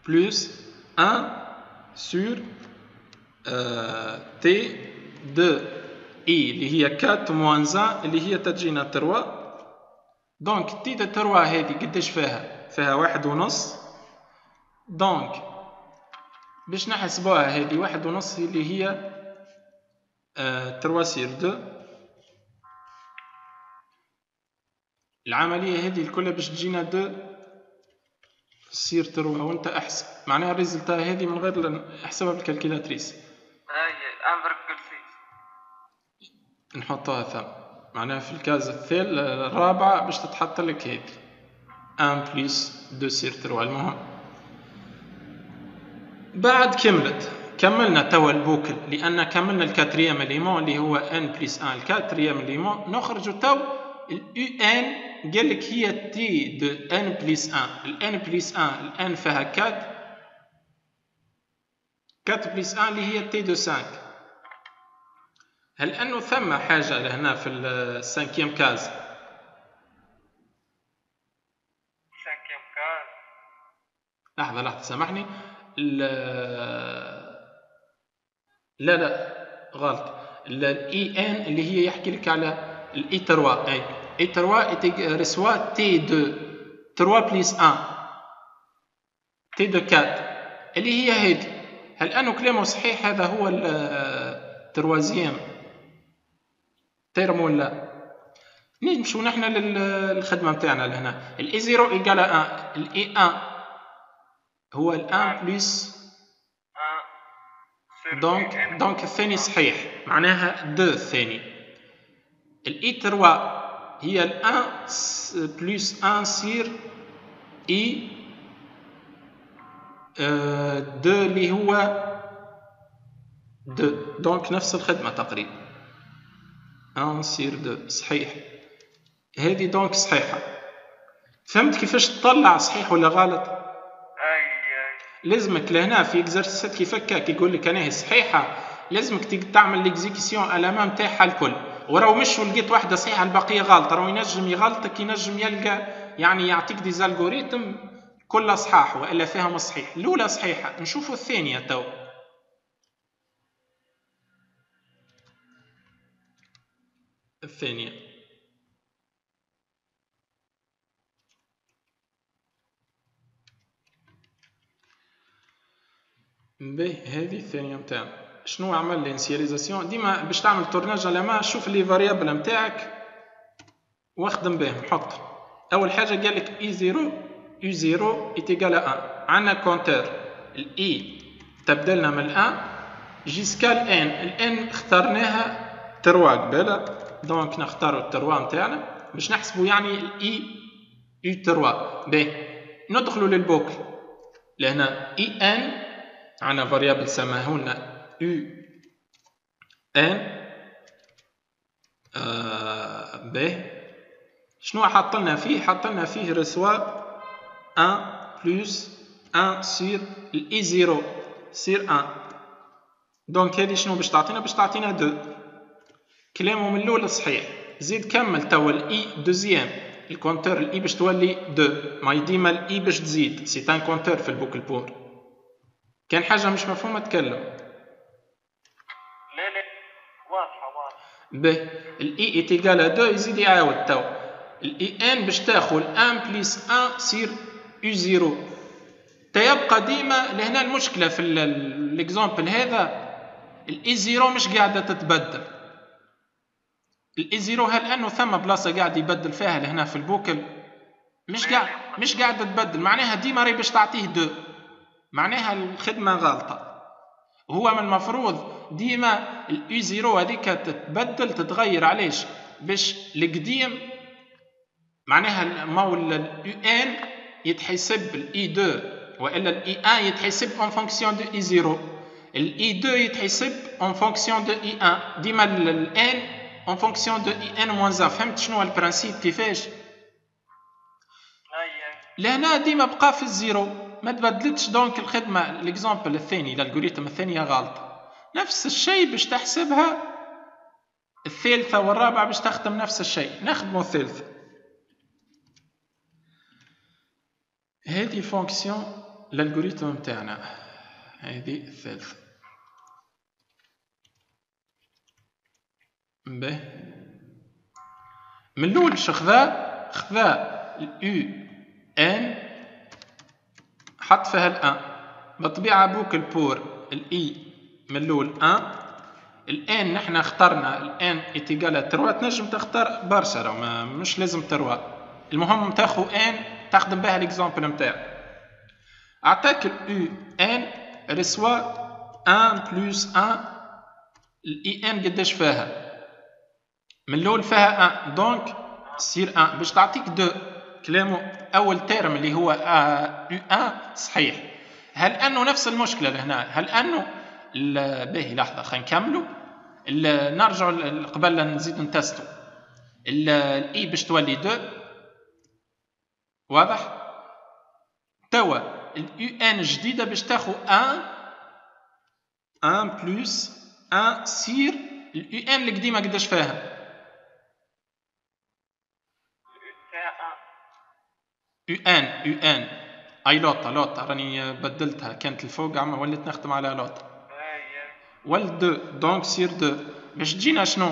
plus 1 sur euh, T de i اللي هي 4 moins 1 اللي هي تجينا 3 donc T de 3 هذه قداش فيها؟ فيها واحد ونص. donc باش نحسبوها هذه واحد ونص اللي هي 3 sur 2 العملية هذه الكل باش تجينا 2 sur 3 وانت أحسب. معناها ال résultat هذه من غير احسبها بال calculatrice هاي 1,6 نحطها ثم. معناها في ال case الثالث الرابعة باش تتحط لك هذه 1 plus 2 sur 3 المهم. بعد كملت. كملنا توا ال boucle لأن كملنا ال quatrième élément اللي هو n plus 1 ال quatrième élément. نخرجوا تو ال Un قال لك هي T de n plus 1 ال n plus 1 ال n فيها 4 4 plus 1 اللي هي T de 5 هل انه ثم حاجة لهنا في ال cinquième case cinquième case لحظة لحظة سامحني. لا لا غلط. الاي إن اللي هي يحكي لك على الاي 3 أي. إي 3 ريسوا تي دو. 3 بلس 1 تي دو 4 اللي هي هذه هل أنه كلامه صحيح؟ هذا هو التروازيام تيرم ولا نمشوا نحن للخدمه نتاعنا لهنا. الاي 0 ايكال 1 الاي 1 هو الان بلس 1 دونك دونك الثاني صحيح. معناها دو الثاني الاي 3 هي ال 1 بلس 1 سير اي 2 اللي هو 2 دونك نفس الخدمة تقريبا. 1 سير 2 صحيح. هذه دونك صحيحة. فهمت كيفاش تطلع صحيح ولا غلط؟ لازمك لهنا في exercice ات كيف هكاك يقول لك أنا هي صحيحة لازمك تعمل l'exécution الامام نتاعها الكل. وراه مش ولقيت واحدة صحيحة البقيه غلطه راه ينجم يغلطك ينجم يلقى يعني يعطيك des algorithmes كلها صحاح وإلا فيهم الصحيح الأولى صحيحة. نشوفوا الثانية تو. الثانية. باهي هذه الثانية نتاعنا شنو عمل l'initialisation؟ ديما باش تعمل tournage على ما شوف les variables نتاعك واخدم بهم حط أول حاجة قال لك U 0 U0 est égal à 1 عندنا compteur ال i تبدا لنا من 1 jusqu'à ال n ال n اخترناها 3 قبل donc نختاروا ال trois نتاعنا باش نحسبوا يعني ال U U 3 باهي ندخلوا لل boucle. لهنا Un عندنا variable سماه لنا Un. آه باهي شنو حط لنا فيه؟ حط لنا فيه reçoit 1 plus 1 sur ال U 0 sur 1 donc هذه شنو باش تعطينا؟ باش تعطينا 2 كلامه من الأول صحيح زيد كمل توا ال U deuxième. ال compteur ال i باش تولي deux. ما ديما ال i باش تزيد. c'est un compteur في ال boucle pour. كان حاجة مش مفهومة تكلم. لا لا. واضحة واضحة. به. ال i est égal 2 يزيد يعاود توا. ال Un باش تاخذ 1 plus 1 sur U 0 تيبقى ديما لهنا المشكلة في ال exemple هذا. ال U 0 مش قاعدة تتبدل. ال U zéro هل أنه ثم بلاصة قاعد يبدل فيها لهنا في ال boucle؟ مش قاعد مش قاعد تبدل معناها ديما راهي باش تعطيه deux. معناها الخدمة غلطة. هو من المفروض ديما ال U zéro هذيك تتبدل تتغير علاش باش القديم معناها مو ال Un يتحسب ال U 2 وإلا ال U 1 يتحسب en fonction de U zéro ال U 2 يتحسب en fonction de U 1 ديما ال Un en fonction de Un moins 1 فهمت شنو ال principe؟ كيفاش؟ لهنا ديما بقى في ال zéro. ما تبدلتش donc الخدمة. ال exemple الثاني ال algorithme الثانية غلط. نفس الشيء باش تحسبها الثالثة والرابعة باش تخدم نفس الشيء. نخدموا الثالثه هذه فونكسيون الالغوريثم نتاعنا هذه الثالثة. به من الأول خذا خذا اليو ان حط فيها الان بالطبيعة بوك البور الاي من الأول ان الان نحنا اخترنا الان اتيقال تروا تنجم تختار برشا مش لازم تروا. المهم تاخو ان تخدم بها الاكزامبل نتاعك. اعطاك اليو ان رسوا أن بلس أن الاي ان قداش فيها؟ من الأول فيها ان دونك سير ان باش تعطيك دو كلامه أول تيرم اللي هو يو ان صحيح. هل أنه نفس المشكلة لهنا هل أنه باهي لحظة خلينا نكملوا نرجعوا قبل نزيد نتستو. ال i باش تولي deux. واضح؟ توا ال u n جديدة باش تاخذ un un plus un sur. ال u n القديمة قداش فيها؟ u n u n أي لوطة لوطة. راني بدلتها. كانت الفوق عم وليت نخدم على لوطة. ول deux. Donc sur deux. باش تجينا شنو؟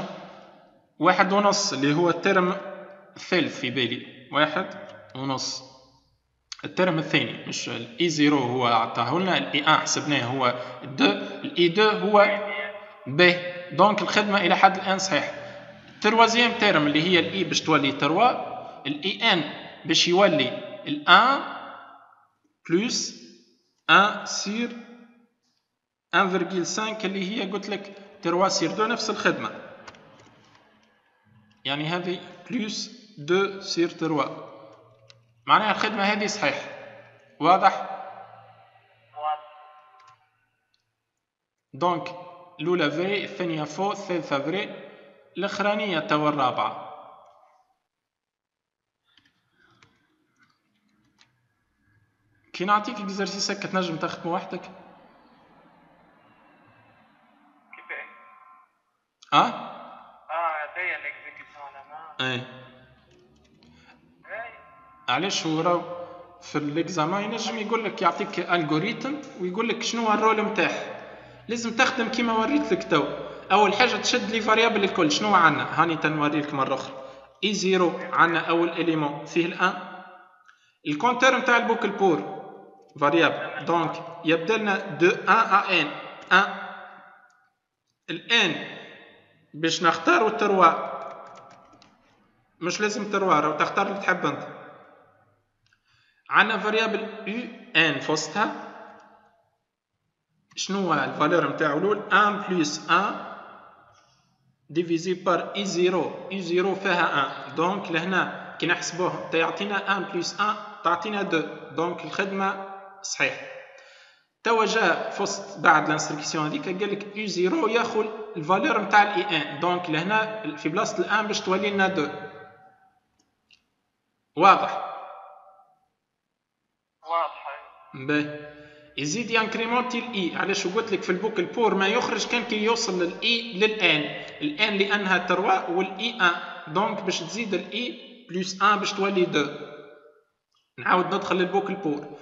واحد ونص اللي هو ال terme الثالث في بالي. واحد ونص. ال terme الثاني. مش ال i zéro هو عطاه لنا ال i n حسبناه هو deux. ال i deux هو ب donc الخدمة إلى حد الآن صحيح. ال troisième terme اللي هي ال i باش تولي trois ال i n باش يولي ال 1 plus 1 sur 1,5 اللي هي قلت لك 3 sur 2 نفس الخدمة. يعني هذه plus 2 sur 3 معناها الخدمة هذه صحيح. واضح؟ Donc الأولى vrai الثانية faux الثالثة vrai الأخرانية توا الرابعة كي نعطيك exercice هكا تنجم تخدمو وحدك. كيفاه؟ آه آه هذايا ال exécution اي علاش هو راهو في ال examen ينجم يقول لك يعطيك algorithme ويقول لك شنو هو ال rôle نتاعه لازم تخدم كيما وريت لك تو. أول حاجة تشد لي variable الكل شنو عندنا هاني تنوري لك مرة أخرى. i zéro عندنا أول élément فيه الآن. ال compteur نتاع ال boucle pour. Il y a de 1 à n. 1. ال n باش نختاروا ال trois مش لازم تروا راهو تختار اللي تحب أنت. عندنا variable u n فوسطها. شنو ال valeur نتاعو الأول؟ 1 plus 1 divisé par i 0 i 0 فيها 1 donc لهنا كي نحسبوه تعطينا 1 plus 1 تعطينا 2 donc الخدمة صحيح. توا جا فوسط بعد l'instruction هذيك قال لك u 0 ياخذ ال valeur نتاع ال i n donc لهنا في بلاصة ال n باش تولي لنا 2 واضح؟ باهي. يزيد ينكريمونتي ال i علاش قلت لك في ال boucle pour ما يخرج كان كي يوصل لل i لل n ال n لأنها trois وال i n donc باش تزيد ال i plus 1 باش تولي 2 نعاود ندخل لل boucle pour.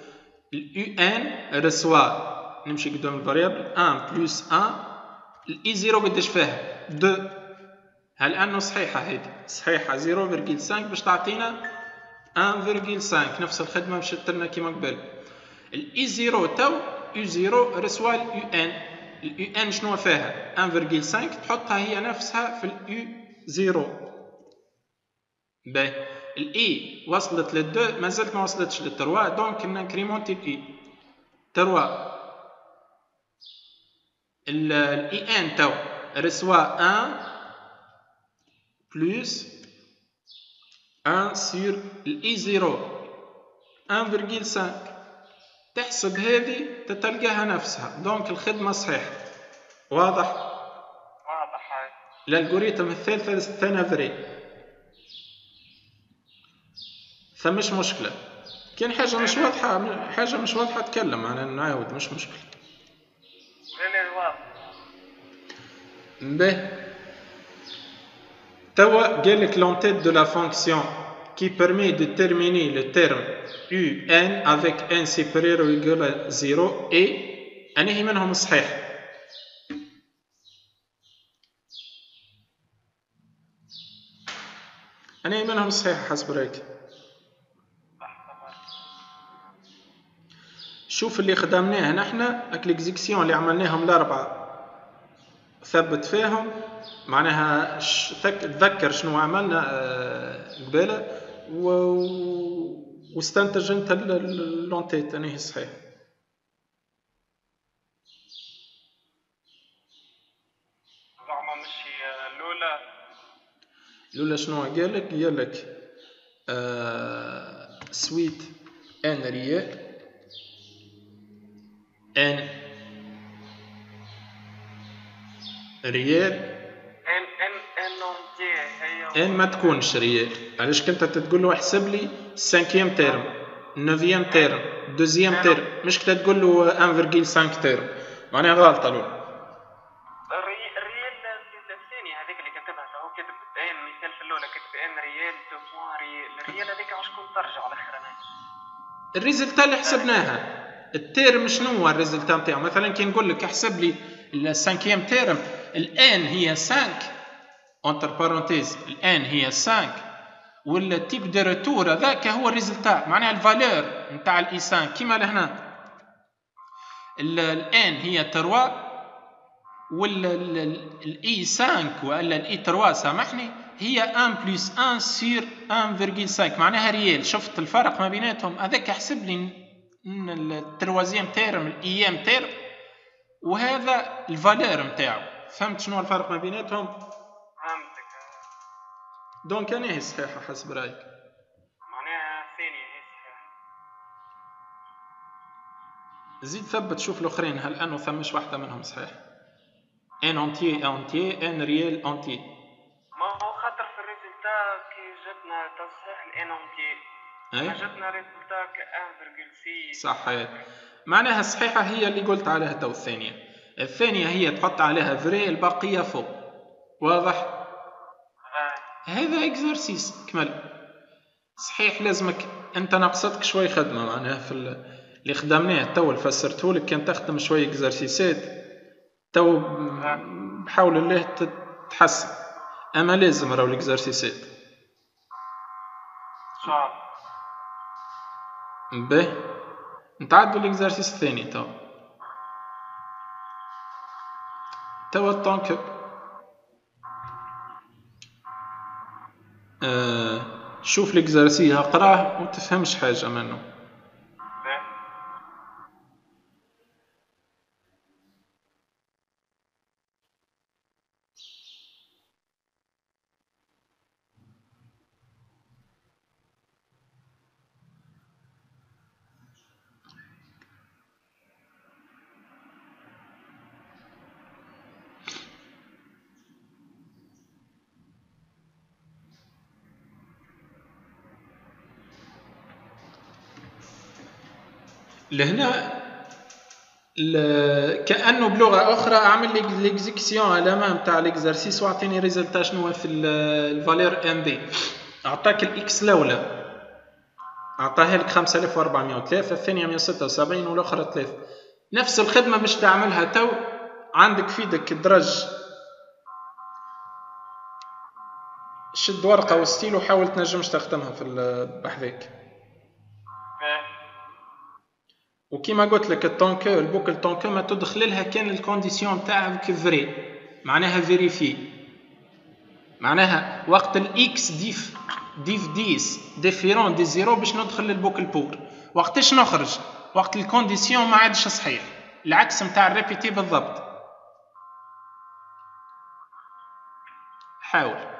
ال u n reçoit نمشي قدام ال variable 1 plus 1 ال i 0 قداش فيها 2 هل انه صحيحه هذه صحيحه 0.5 باش تعطينا 1.5 نفس الخدمه مشات لنا كيما قبل ال i 0 تو u 0 reçoit ال u n ال u n شنو فيها 1.5 تحطها هي نفسها في ال u 0 باهي ال i وصلت لل2 مازالت ما وصلتش لل3 donc نكريمونتي ال i 3 ال i n تو reçoit 1 plus 1 sur ال i 0 1.5 تحسب هذه تتلقاها نفسها. donc الخدمة صحيحة. واضح؟ واضح. ال algorithme الثالثة الثانافري ثمش مشكلة. كان حاجة مش واضحة حاجة مش واضحة تكلم أنا نعاود مش واضح به توا قال لك l'entête de la fonction qui permet de terminer le terme un avec n supérieur ou égal à 0 et أنهي منهم صحيح. أنهي منهم صحيح حسب رأيك. شوف اللي خدمناه نحن اك ليكزيكسيون اللي عملناهم الأربعة. ثبت فيهم. معناها تذكر شنو عملنا آه، قبيلة. و... واستنتج أنت اللونتيت انهي صحيح. زعما مش الأولى. الأولى شنو قال لك؟ قال لك آه سويت ان ريال ان ريال n ما تكونش réel علاش كنت تقول له احسب لي ال cinquième terme ال neuvième terme deuxième terme مش كنت تقول له 1.5 terme معناها غلطه الاولى ال réel الثاني هذيك اللي كتبها هو كتب n مثال في الاولى كتب n réel deux points réel ال réel هذيك واش كنت ترجع على الآخر ال résultat اللي حسبناها ال terme شنو هو ال résultat نتاعو مثلا كي نقول لك احسب لي ال cinquième terme ال n هي 5 entre parenthèses ال n هي 5 ولا type de retour هذاك هو ال résultat معناها ال valeur نتاع ال i 5 كيما لهنا. ال n هي 3 ولا ال i 5 ولا ال i 3 سامحني هي 1 plus 1 sur 1.5 معناها réel. شفت الفرق ما بيناتهم؟ هذاك احسب لي ال troisième terme ال énième terme وهذا ال valeur نتاعو. فهمت شنو الفرق ما بيناتهم؟ Donc أنا هي صحيحة حسب رأيك. معناها الثانية هي صحيحة. زيد ثبت شوف الأخرين هل أنه ثمش واحدة منهم صحيح؟ n entier entier n réel entier ما هو خاطر في ال résultat كي جاتنا تصحيح ال n entier أي؟ جاتنا résultat ك 1.6 صحيح. معناها الصحيحة هي اللي قلت عليها تو الثانية. الثانية هي تحط عليها vrai البقية فوق. واضح؟ هذا exercice كمل صحيح لازمك أنت ناقصتك شوي خدمة معناها في اللي خدمناه. تو فسرته لك. كان تخدم شوي exercice ات تو بحول الله تتحسن أما لازم راهو ال exercice ات صعب به نتعدوا ال exercice الثاني تو تو ال tant que آه، شوف l'exercice اقراه وتفهمش حاجة منه لهنا كأنه بلغة أخرى أعمل لي l'exécution على ما نتاع l'exercice وأعطيني résultat شنو في ال valeur nb أعطاك ال x الاولى أعطاها لك 5403 الثانية 176 والأخرى 3 نفس الخدمة باش تعملها تو عندك في يدك درج. شد ورقة وستيل وحاول تنجم تخدمها في بحذاك. وكيما قلت لك الطونكو البوك الطونكو ما تدخل لها كان ال condition تاعك vrai معناها vérifiée معناها وقت ال x div div dix différent de zéro باش ندخل لل boucle ال pour. وقتاش نخرج؟ وقت ال condition ما عادش صحيح. العكس نتاع ال répéter بالضبط. حاول.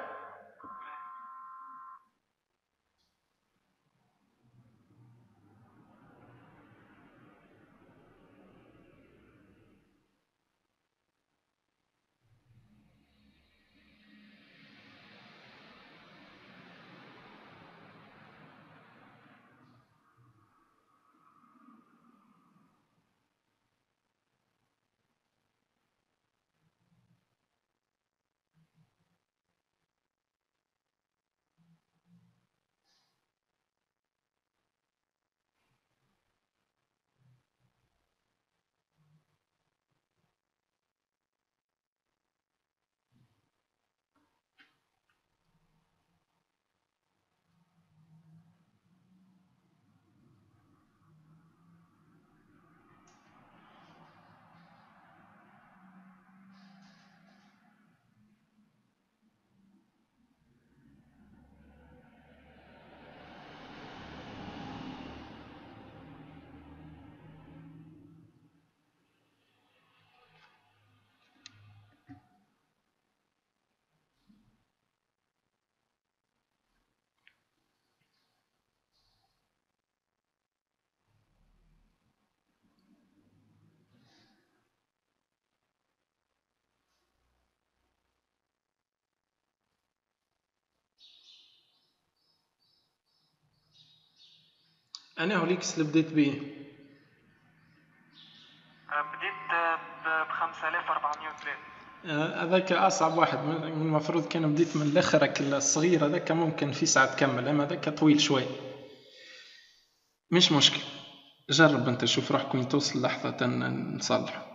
أنا ليكس اللي بديت بيه. بديت ب 5403 آه، هذاك أصعب واحد. المفروض كان بديت من الآخر الصغير هذاك ممكن في ساعة تكمل أما هذاك طويل شوي. مش مشكل. جرب أنت شوف روحك وين توصل لحظة نصلح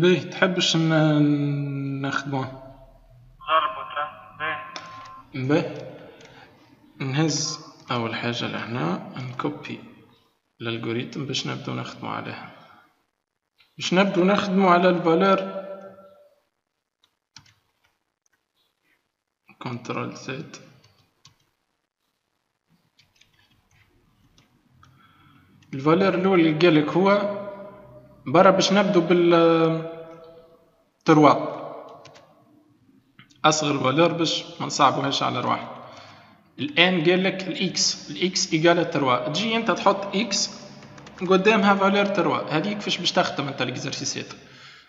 باهي تحبش نخدموه جربوا ترى باهي باهي نهز اول حاجة لهنا نكوبي ال algorithme باش نبدو نخدمو عليها باش نبدو نخدمو على ال valeur contrôle Z ال valeur الأول اللي قالك هو برا باش نبدو بال trois أصغر valeur باش ما نصعبوهاش على رواحنا الآن قال لك ال x ال x égale trois تجي أنت تحط x قدامها valeur trois هذيك كيفاش باش تخدم أنت ال exercice ات؟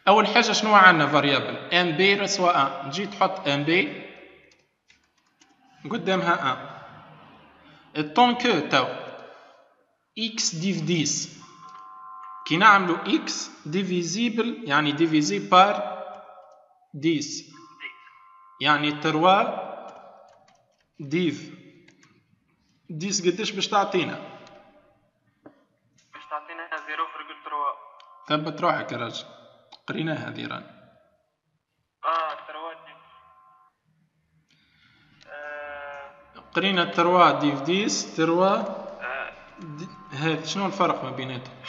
أول حاجة شنو عندنا؟ variable nb reçoit un تجي تحط nb قدامها un ال tant que تو x div 10 كي نعملو x divisible يعني divisé par 10 يعني trois div dix قديش باش تعطينا؟ باش تعطينا 0.3 ثبت روحك يا راجل قريناها هذه راني آه trois div آه قرينا trois div dix trois آه. دي... هذا شنو الفرق ما بيناتهم؟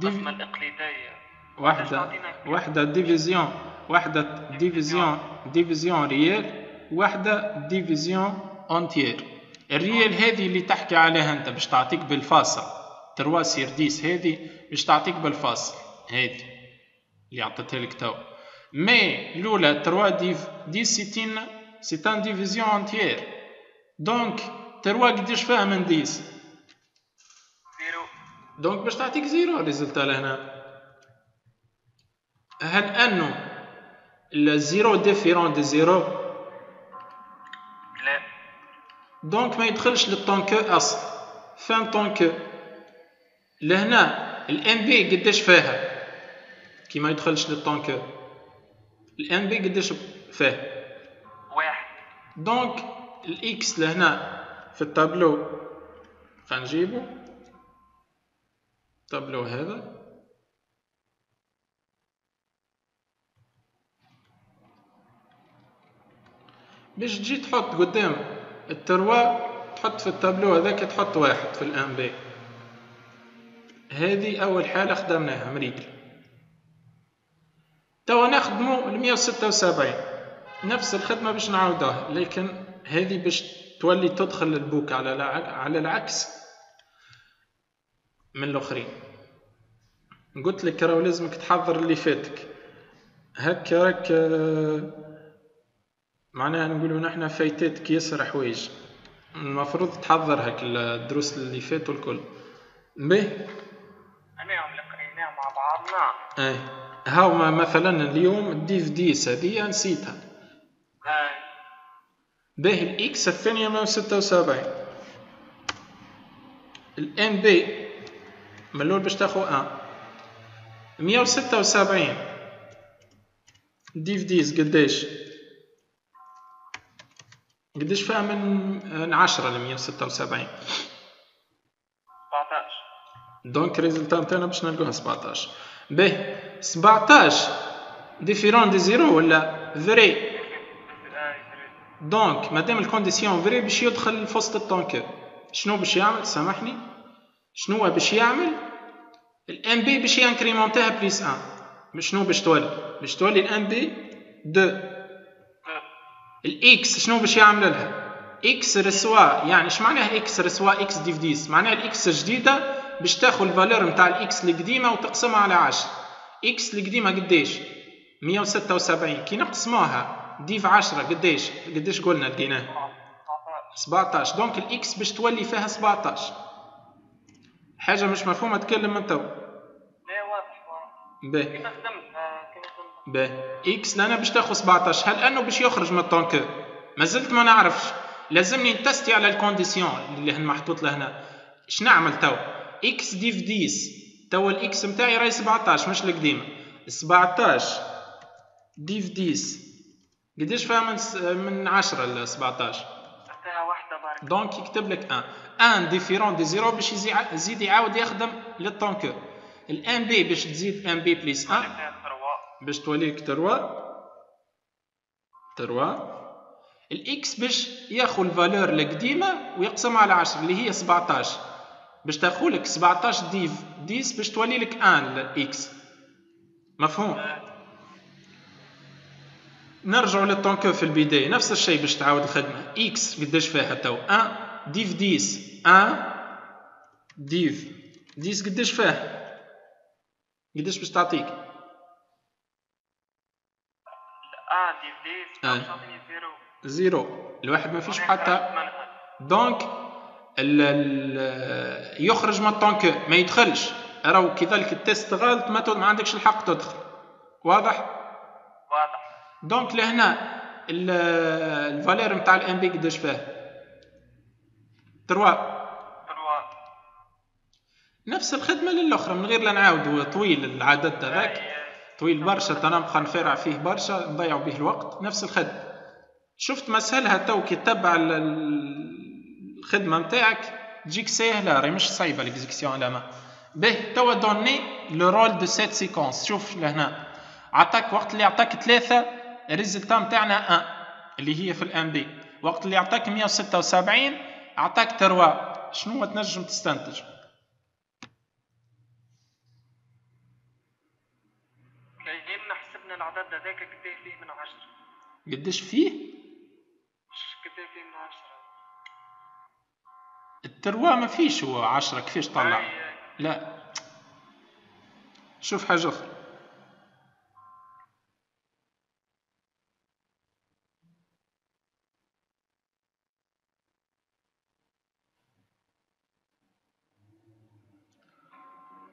div... كالقسمة الإقليدية. واحدة واحدة division واحدة division division réelle واحدة division entière ال réelle هذه اللي تحكي عليها أنت باش تعطيك بالفاصل. trois sur dix هذه باش تعطيك بالفاصل. هذه اللي عطيتها لك تو. mais الأولى trois div dix c'est une c'est une division entière donc trois قديش فيها من dix donc باش تعطيك zéro résultat لهنا هل انه ال zéro différent de zéro. لا. donc ما يدخلش لل tant que أصل. fin tant que؟ لهنا. ال nb قداش فيها؟ كي ما يدخلش لل tant que. ال nb قداش فيه؟ واحد. donc ال x لهنا في التابلو. خلينا نجيبو. التابلو هذا؟ باش تجي تحط قدام التروا تحط في التابلو هذاك تحط واحد في الآن بي. هذه أول حالة خدمناها مريكل توا نخدمو ال 176 نفس الخدمة باش نعاودوها لكن هذه باش تولي تدخل البوك على على العكس. من الأخرين. قلت لك راهو لازمك تحضر اللي فاتك. هكا راك معناها نقولوا نحنا فايتاتك ياسر حوايج. المفروض تحضر هك الدروس اللي فاتوا الكل. به أنا اللي قريناه مع بعضنا. اي هاو مثلا اليوم ال div dix هذه نسيتها. هاي به ال x الثانية 176 ال nb من الأول باش تاخو un 176 div dix قداش قداش فيها من من 10 ل 176 17 donc résultat نتاعنا باش نلقوها 17 به 17 différent de zéro ولا vrai؟ donc مادام ال condition vrai باش يدخل في وسط ال tant que شنو باش يعمل؟ سامحني. شنو هو باش يعمل؟ ال nb باش ينكريمونتيها plus 1 شنو باش تولي؟ باش تولي ال nb 2 ال x شنو باش يعمل لها؟ إكس رسوا يعني إيش معناها x reçoit x div dix معناها ال x الجديده باش تاخذ ال valeur نتاع ال x القديمة وتقسمها على 10 x القديمة قداش 176 كي نقسموها div 10 قداش قداش قلنا لقيناه؟ 17 17 donc ال x باش تولي فيها 17 حاجة مش مفهومة تكلم انت. لا واضح باهي كيما آه، كيما خدمت؟ باهي x لنا باش تاخذ 17 هل أنه باش يخرج من ال tant que ما زلت ما نعرفش. لازمني ن teste ي على ال condition اللي هن محطوط لهنا إش نعمل تو؟ x div dix. تو ال x نتاعي راهي 17 مش القديمة. 17 div dix. قداش فيها من س- من 10 ل 17 حتى واحدة برك donc يكتب لك n. n différent de zéro باش يزي- يزيد يعاود يخدم لل tant que ال nb باش تزيد nb plus 1 فيها trois باش توليك trois. trois. ال x باش ياخذ ال valeur القديمه ويقسمها على 10 اللي هي 17 باش تاخذ لك 17 div 10 باش تولي لك أن ال x مفهوم؟ نرجعوا لل tant que في البداية. نفس الشيء باش تعاود الخدمة. x قداش فيها تو؟ 1 div 10 1 div 10 قداش فيها؟ قداش باش تعطيك؟ آه div dix آه. باش تعطيني zéro. zéro الواحد ما فيش حتى. donc ال ال يخرج من ال tant que ما يدخلش. راهو كذلك ال test غلط ما عندكش الحق تدخل. واضح؟ واضح. donc لهنا ال- ال valeur نتاع ال nb قداش فيه 3 تروا نفس الخدمة للأخرى من غير لا نعاودوا طويل العدد هذاك طويل برشا تنبقى نفرع فيه برشا نضيع به الوقت نفس الخدمة. شفت مسألها تو كي تتبع الخدمة نتاعك تجيك ساهله راهي مش صعيبة l'exécution لا ما. به توا donner le rôle de cette séquence. شوف لهنا. عطاك وقت اللي عطاك ثلاثة ال résultat نتاعنا ان اللي هي في ال nb. وقت اللي عطاك 176 عطاك trois شنو تنجم تستنتج؟ كيما حسبنا العدد هذاك قداه فيه من عشرة. قداش فيه؟ قداه فيه من عشرة. التروا ما فيش هو عشرة كيفاش طلع؟ لا. شوف حاجة أخرى.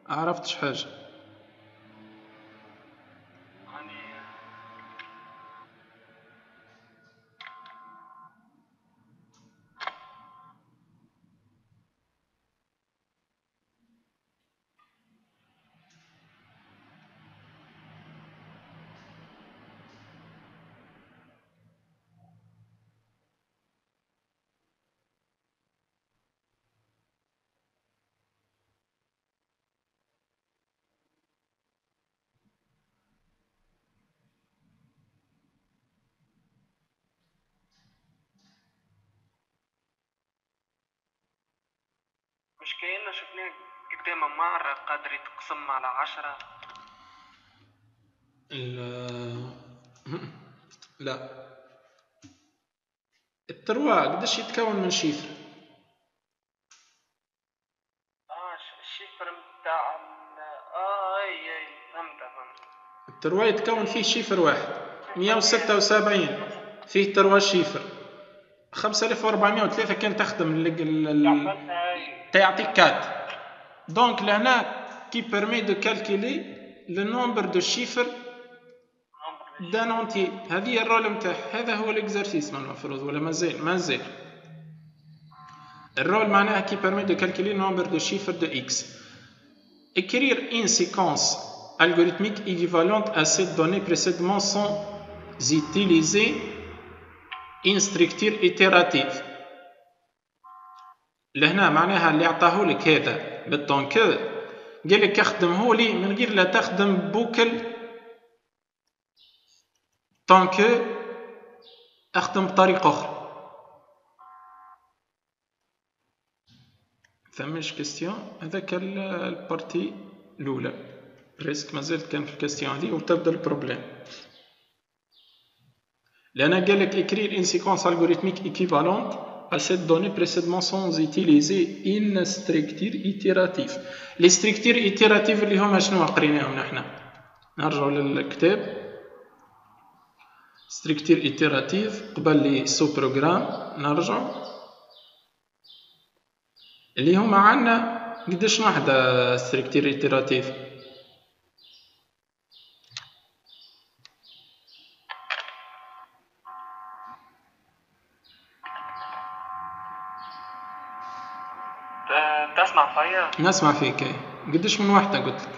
عرفتش حاجة مش كأننا شفناه قدام مرة قادر يتقسم على عشرة. لا. التروا قداش يتكون من شيفر؟ آه الشيفر متاع آه أي أي فهمت فهمت. التروا يتكون فيه شيفر واحد 176 فيه تروا شيفر. 5403 كان تخدم تعطيك 4 donc لهنا qui permet de calculer le nombre de chiffres d'un entier هذه هي ال rôle نتاعها هذا هو ال exercice المفروض ولا مازال مازال ال rôle معناها qui permet de calculer nombre de chiffres de x écrire une séquence algorithmique équivalente à cette donnée précédemment sans utiliser une structure itérative. لهنا معناها اللي عطاهولك هذا بال tant que قال لك اخدمه لي من غير لا تخدم boucle. tant que اخدم بطريقة أخرى فماش question هذاك ال partie الأولى. presque مازالت كان في ال question هذه وتبدا ال problème لأن قال لك écrire une séquence algorithmique équivalente. À cette donnée précédemment sans utiliser une structure itérative les structures itératives اللي هما شنو قريناهم نحنا نرجعوا للكتاب structure itérative قبل les sous-programmes نرجعوا اللي هما عندنا قداش وحده structure itérative تسمع فيا؟ نسمع فيك. إيه قديش من وحدة قلت لك؟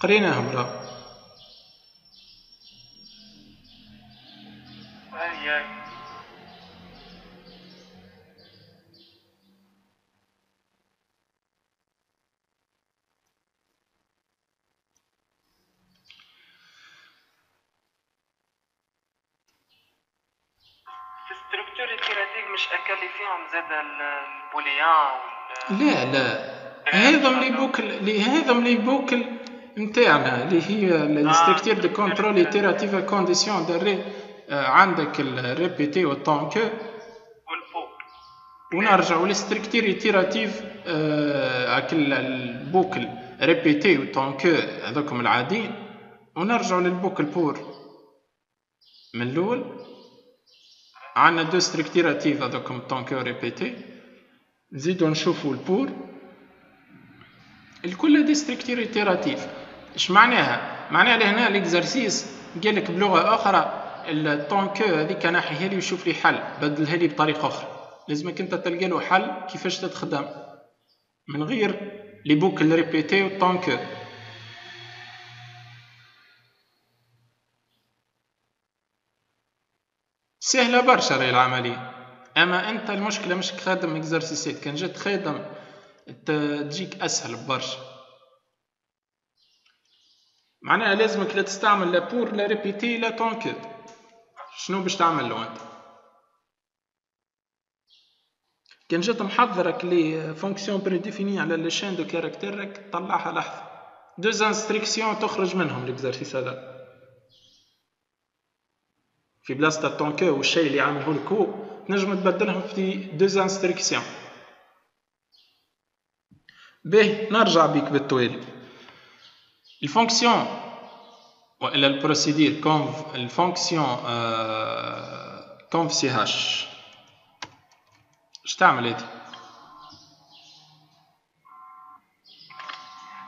قريناهم برا لا لا. هذا م les boucles هذا م les boucles نتاعنا اللي هي ال structure de contrôle itérative conditionnelle عندك ال répéter وال tant que ونرجعوا لل structure itérative هاك ال boucle répéter و tant que هذوكم العاديين. ونرجعوا لل boucle pour من الأول. عندنا deux structures itératives هذوكم tant que répéter نزيدو نشوفو ال pour الكل هذه structure itérative اش معناها معناها لهنا ال exercice قال لك بلغه أخرى ال tant que هذيك ناحيها لي ويشوف لي حل بدلها لي بطريقه أخرى لازمك انت تلقى له حل كيفاش تتخدم من غير les boucles répéter وال tant que سهلة برشا راهي العملية. أما أنت المشكلة مش خادم exercice ات كان جات خادم تجيك أسهل برشا. معناها لازمك لا تستعمل لا pour لا répéter لا tant que شنو باش تعمل له أنت؟ كان جات محضرك les fonctions prédéfinies على les chaînes de caractères راك طلعها لحظة. deux instructions تخرج منهم l'exercice هذا. في بلاصة ال tant que والشيء اللي عامله الكو تنجم تبدلهم في deux instructions. به نرجع بيك بالتوالي ال fonction وإلا ال procédure conv ال fonction convch. اش تعمل هادي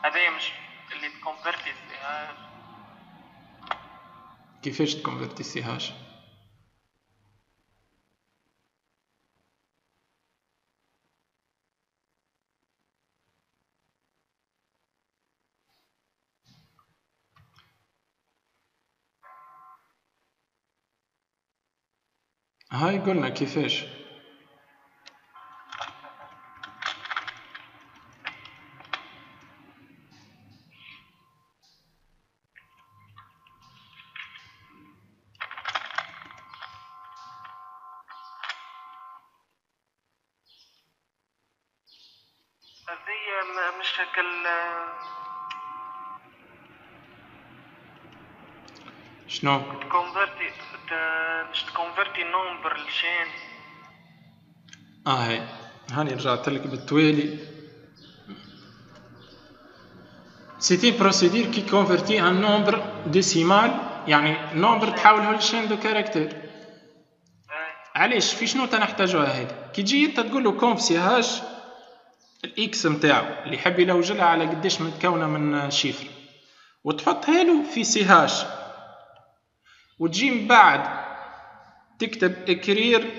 هذايا مش اللي تconvertit ch. كيفاش تكونفرتي سي هاش؟ هاي قلنا كيفاش هذه مش هكل شنو؟ آه هاي. هاني رجعت لك بالتوالي. c'est une procédure qui convertit un nombre décimal يعني نومبر تحوله ل chaîne de caractères. علاش؟ في شنو تنحتاجوها هذه كي تجي انت تقول له conv ch ال X نتاعو اللي يحب يلوجلها على قداش متكونة من chiffre. وتحطها له في ch. وتجي من بعد تكتب écrire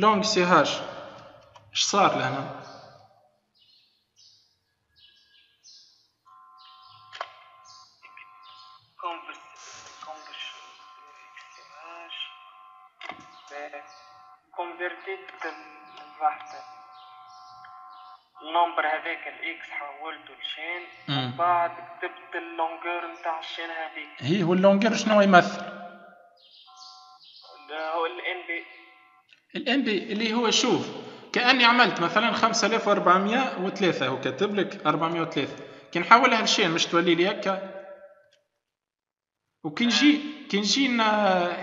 long ch. اش صار لهنا؟ كونفرتيت البحث ال nombre هذاك ال X حولته ل chaîne ومن بعد كتبت ال longueur نتاع ال chaîne هذيك. هي هو ال longueur شنو يمثل؟ هو ال nb ال nb اللي هو شوف كأني عملت مثلا 5403 هو كاتب لك 403 كي نحولها ل chaîne مش تولي لي هكا؟ وكي نجي كي نجي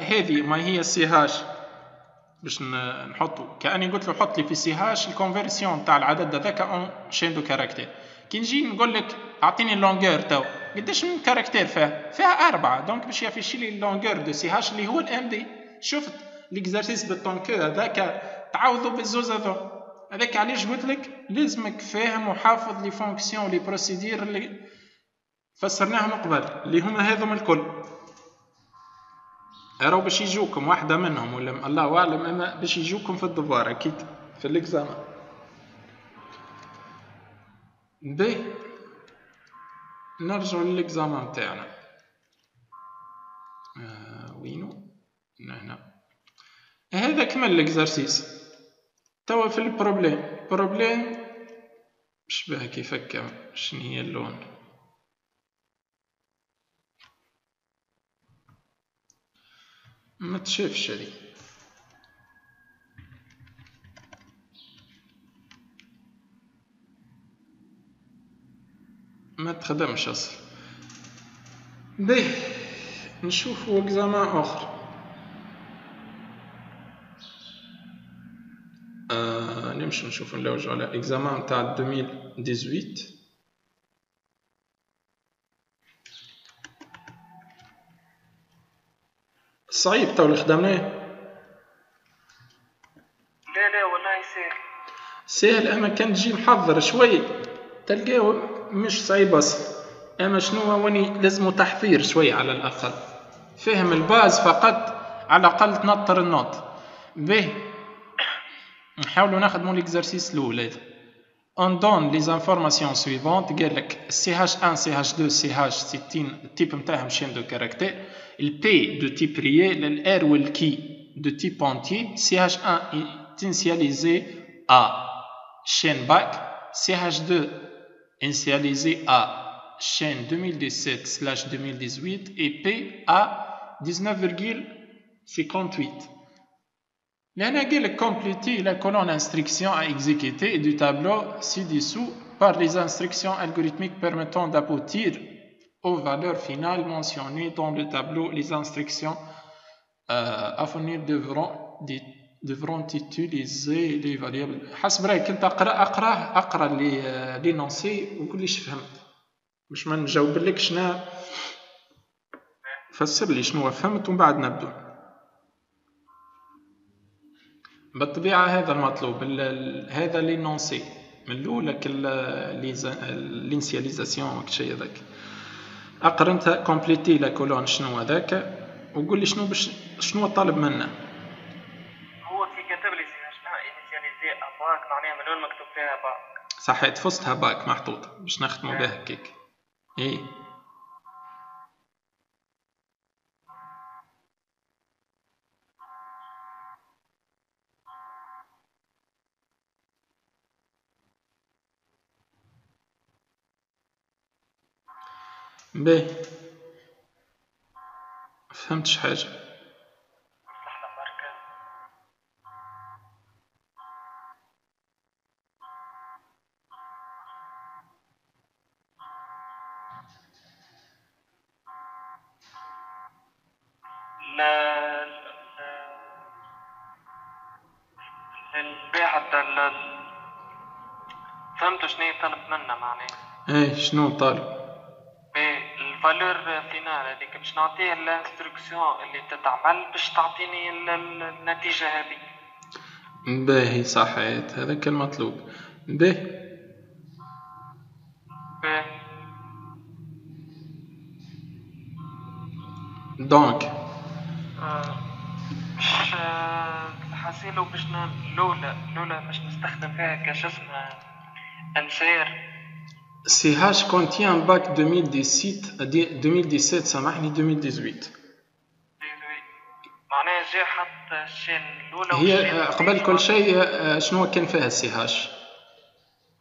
هذه ما هي ال ch باش نحطو. كأني قلت له حط لي في ch ال conversion تاع العدد هذاك en chaîne de caractères كي نجي نقول لك أعطيني ال longueur تو قداش من caractère فيها؟ فيها أربعة. donc باش ي afficher لي ال longueur de ch اللي هو الام دي شفت؟ les exercices بالطونكو هذاك تعوضوا بالزوز هذو هذاك علاش قلت لك لازمك فاهم وحافظ les fonctions les procédures اللي فسرناهم قبل اللي هما هذوما الكل. راهو باش يجوكم واحدة منهم ولا الله أعلم أما باش يجوكم في ال devoir أكيد في ال examen. بي نرجع لل examen تاعنا. آه وينو؟ هنا. هذا كمل ال exercice توا في ال problème ال problème شبه كيف هكا شنو اللون؟ ما تشافش هذي. ما تخدمش أصلا. به نشوفو اكزامان آخر. نمشي نشوفو نلوجو على examen تاع 2018 صعيب تو اللي خدمناه لا لا والله ساهل سهل اما كان تجي محضر شوي تلقاه مش صعيب أصلا اما شنو هو وني لازمو تحضير شوي على الاقل فهم ال base فقط على الاقل تنطر النوت به نحاولوا نخدموا ليكزارسيس الاول هذا on donne les informations suivantes قال لك CH1 CH2 CH c'est التيب نتاعهم chaîne de caractères le P de type réel le R ou le key de type entier CH1 est initialisé à chaîne back CH2 initialisé à chaîne 2017/2018 et P à 19,58 L'analyse compléter la colonne instruction à exécuter du tableau ci-dessous par les instructions algorithmiques permettant d'aboutir aux valeurs finales mentionnées dans le tableau. Les instructions euh, à fournir devront, devront utiliser les variables. حسب رايك انت اقرا اقراه اقرا لينونسي وقول لي فهمت باش ما نجاوب شنو فسر لي شنو فهمت ومن بعد نبدو بالطبيعة هذا المطلوب هذا l'énoncé من الأولى l'initialisation شيء هذاك. انت compléter la colonne شنو هذاك وقول لي شنو باش شنو طالب منا؟ هو كي كتب لي شنو initialisé à bac معناها من وين مكتوب فيها باك صحيت فستها باك محطوطة باش نخدمو بها هكاك إيه. باهي فهمتش حاجة لا البيع حتى فهمت شنو طلب منا معناه إيه شنو طالب ال valeur finale هذيك باش نعطيه ال instruction اللي تتعمل باش تعطيني النتيجة هذه باهي صحيت هذاك المطلوب باهي باهي دونك باش حاسيلو باش لولا لولا باش نستخدم فيها كاش اسمه انسير CH contient un bac 2017 2017 سامحني 2018 معناها جا حط الشين الاولى هي قبل كل شيء شنو كان فيها السي هاش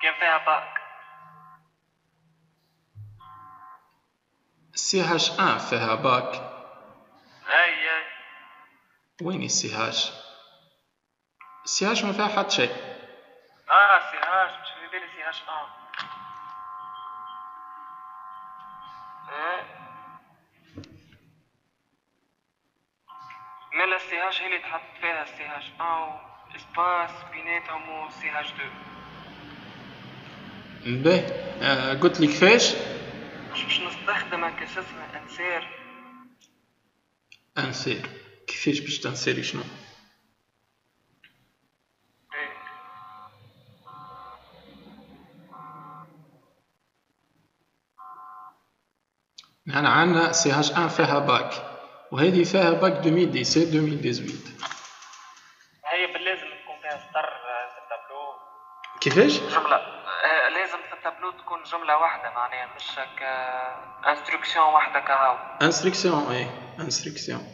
كان فيها باك ال ch 1 فيها باك اي اي وين ال ch ال ch ما فيها حتى شيء آه ال ch مش في بالي ch 1 من ال ch هي اللي تحط فيها ال ch أو espace بيناتهم و ch deux باهي آه قلت لي كيفاش باش نستخدم هكا شو insère insère كيفاش باش تنسيري شنو نحن عندنا ch un فيها باك وهذه فيها باك 2017 2018 هي باللازم تكون فيها سطر في التابلو كيفاش؟ جملة آه، لازم في التابلو تكون جملة واحدة معناها مش هكا instruction واحدة كهو. instruction اي instruction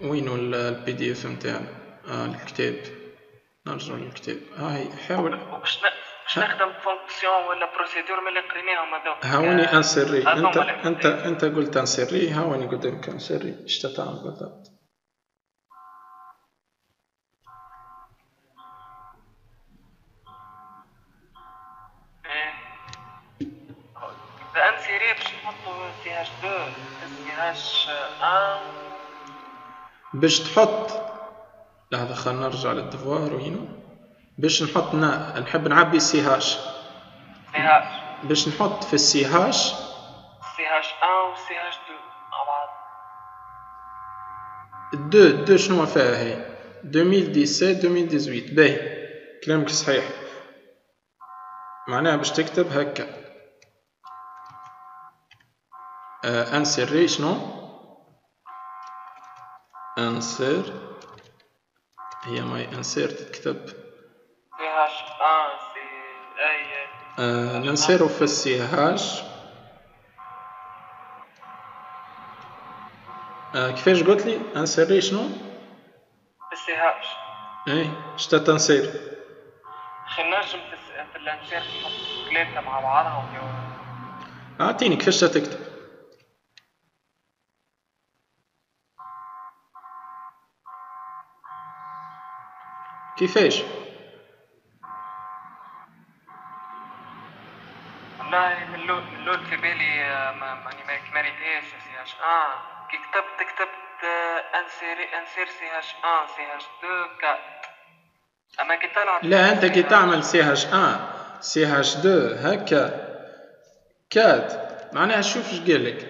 وينو ال PDF نتاعنا؟ آه الكتاب. نرجع للكتاب هاي حاول باش نخدم fonction ولا procédure من اللي قريناهم هذوك هاوني insérer انت انت انت قلت insérer هاوني قدامك insérer إيش تعمل بالضبط insérer باش نحطو ch deux ch un باش تحط لحظة خلينا نرجع لل devoir وينو باش نحط نا... نحب نعبي ch. ch. باش نحط في ال ch. ch 1 و ch 2 مع بعض. دو دو شنو فيها هي؟ 2017 2018 باهي كلامك صحيح. معناها باش تكتب هكا. insérer شنو؟ insère هي ماي insère تكتب سي هاش ان سي اي ننسيرو في السي هاش آه كيفاش قلت لي؟ انسيري شنو؟ السي هاش اي شتا تنسير. خي نجم في, الانسير نحط ثلاثة مع بعضهم. أعطيني كيفاش تكتب؟ كيفاش؟ والله من الأول في بالي آه، ما ماني ما ريتهاش سي هاش آن. كي كتبت كتبت انسيري انسير سي هاش آن سي هاش دو كات. أما كي طلع لا أنت كي تعمل سي هاش آن سي هاش دو هكا كات. معناها شوف اش قال لك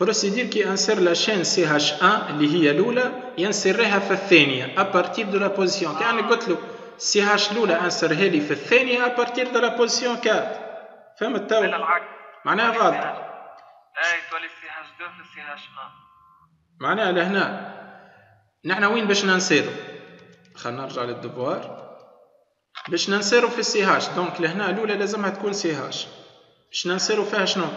بروسيدير كي انسير لا شين سي هاش ان اللي هي الاولى ينسرها في الثانية ابارتير دو لا بوزيسيون كي أنا قلت له سي هاش الاولى انسرها لي في الثانية ابارتير دو لا بوزيسيون كات فهمت تو معناها غلط اي تولي سي هاش دو في سي هاش ان معناها لهنا نحنا وين باش ننسيرو خلينا نرجع للدفوار باش ننسيرو في السي هاش دونك لهنا الاولى لازمها تكون سي هاش باش ننسيرو فيها شنو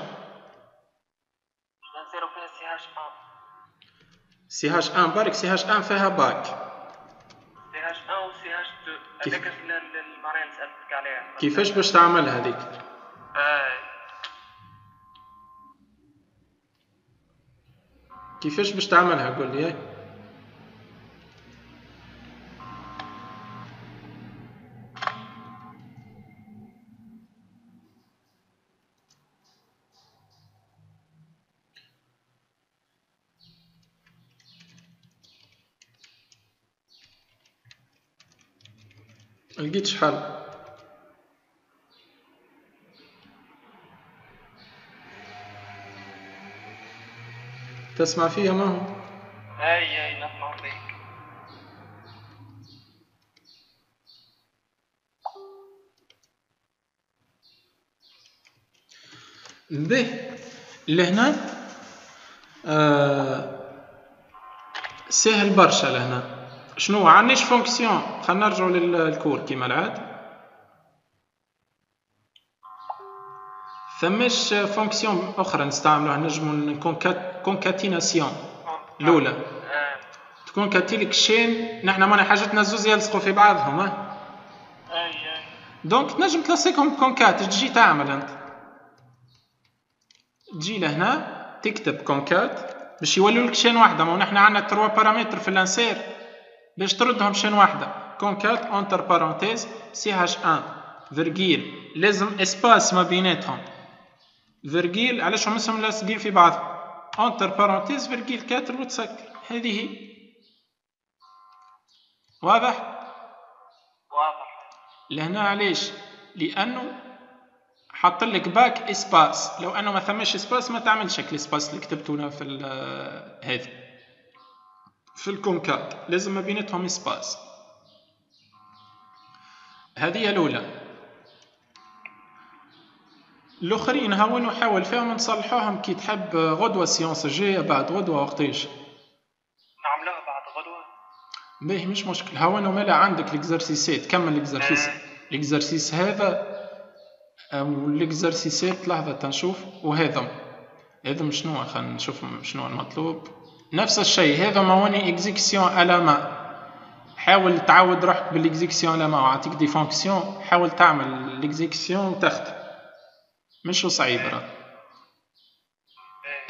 سي هاش آن برك سي هاش آن فيها باك. سي هاش آن هاش دو كيف- هذاك المعنى اللي سألتك عليها كيفاش باش تعمل هذيك؟ اي كيفاش باش تعملها؟ قول لي. هاي لقيتش حل تسمع فيها ما هو أي اي نسمع فيك به لهنا آه سهل برشا لهنا. شنو عنديش fonction. خلينا نرجعوا لل cours. كيما العاد. ثماش fonction أخرى نستعملوها. نجمو concaténation. الأولى. تكون كاتيلك chaîne. نحنا مانا حاجتنا الزوز يلصقوا في بعضهم اي donc تنجم تلصقهم concat تجي تعمل أنت؟ تجي لهنا تكتب concat باش يولوا لك chaîne واحدة ما نحنا عندنا trois paramètres في ال insert باش تردهم chaîne واحدة. concat entre parenthèses CH un virgule لازم espace ما بيناتهم virgule علاش هم اسمهم لاصقين في بعض؟ entre parenthèses virgule quatre وتسكر هذه هي. واضح؟ واضح. لهنا علاش؟ لأنه حط لك باك espace لو أنه ما ثماش espace ما تعملش هيك ال espace اللي كتبته في هذا. في ال concat لازم ما بيناتهم espace هذه هي الأولى. الآخرين هاو نحاول فيهم نصلحوهم كي تحب غدوة ال séance الجاية بعد غدوة وقتاش. نعملوها بعد غدوة. باهي مش مشكل. هاو مالا عندك ال exerciceات كمل ال exercice آه. ال exercice هذا أو ال exerciceات لحظة تنشوف. وهذا هذا شنو؟ خلينا نشوف شنو المطلوب. نفس الشيء. هذا ما هوني exécution à la main حاول تعود روحك بال exécution à la main وعطيك des fonctions حاول تعمل ال exécution وتخدم مش صعيب راه.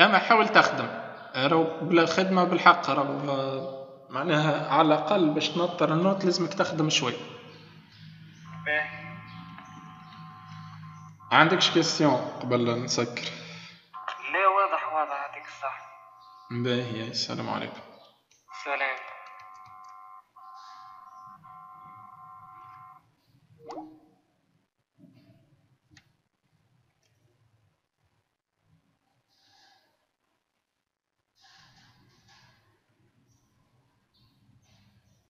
أما حاول تخدم. راهو بلا خدمة بالحق راهو معناها على الأقل باش تنطر ال note لازمك تخدم شوي. عندكش question قبل نسكر؟ لا واضح واضح يعطيك الصح. باهي السلام عليكم. سلام.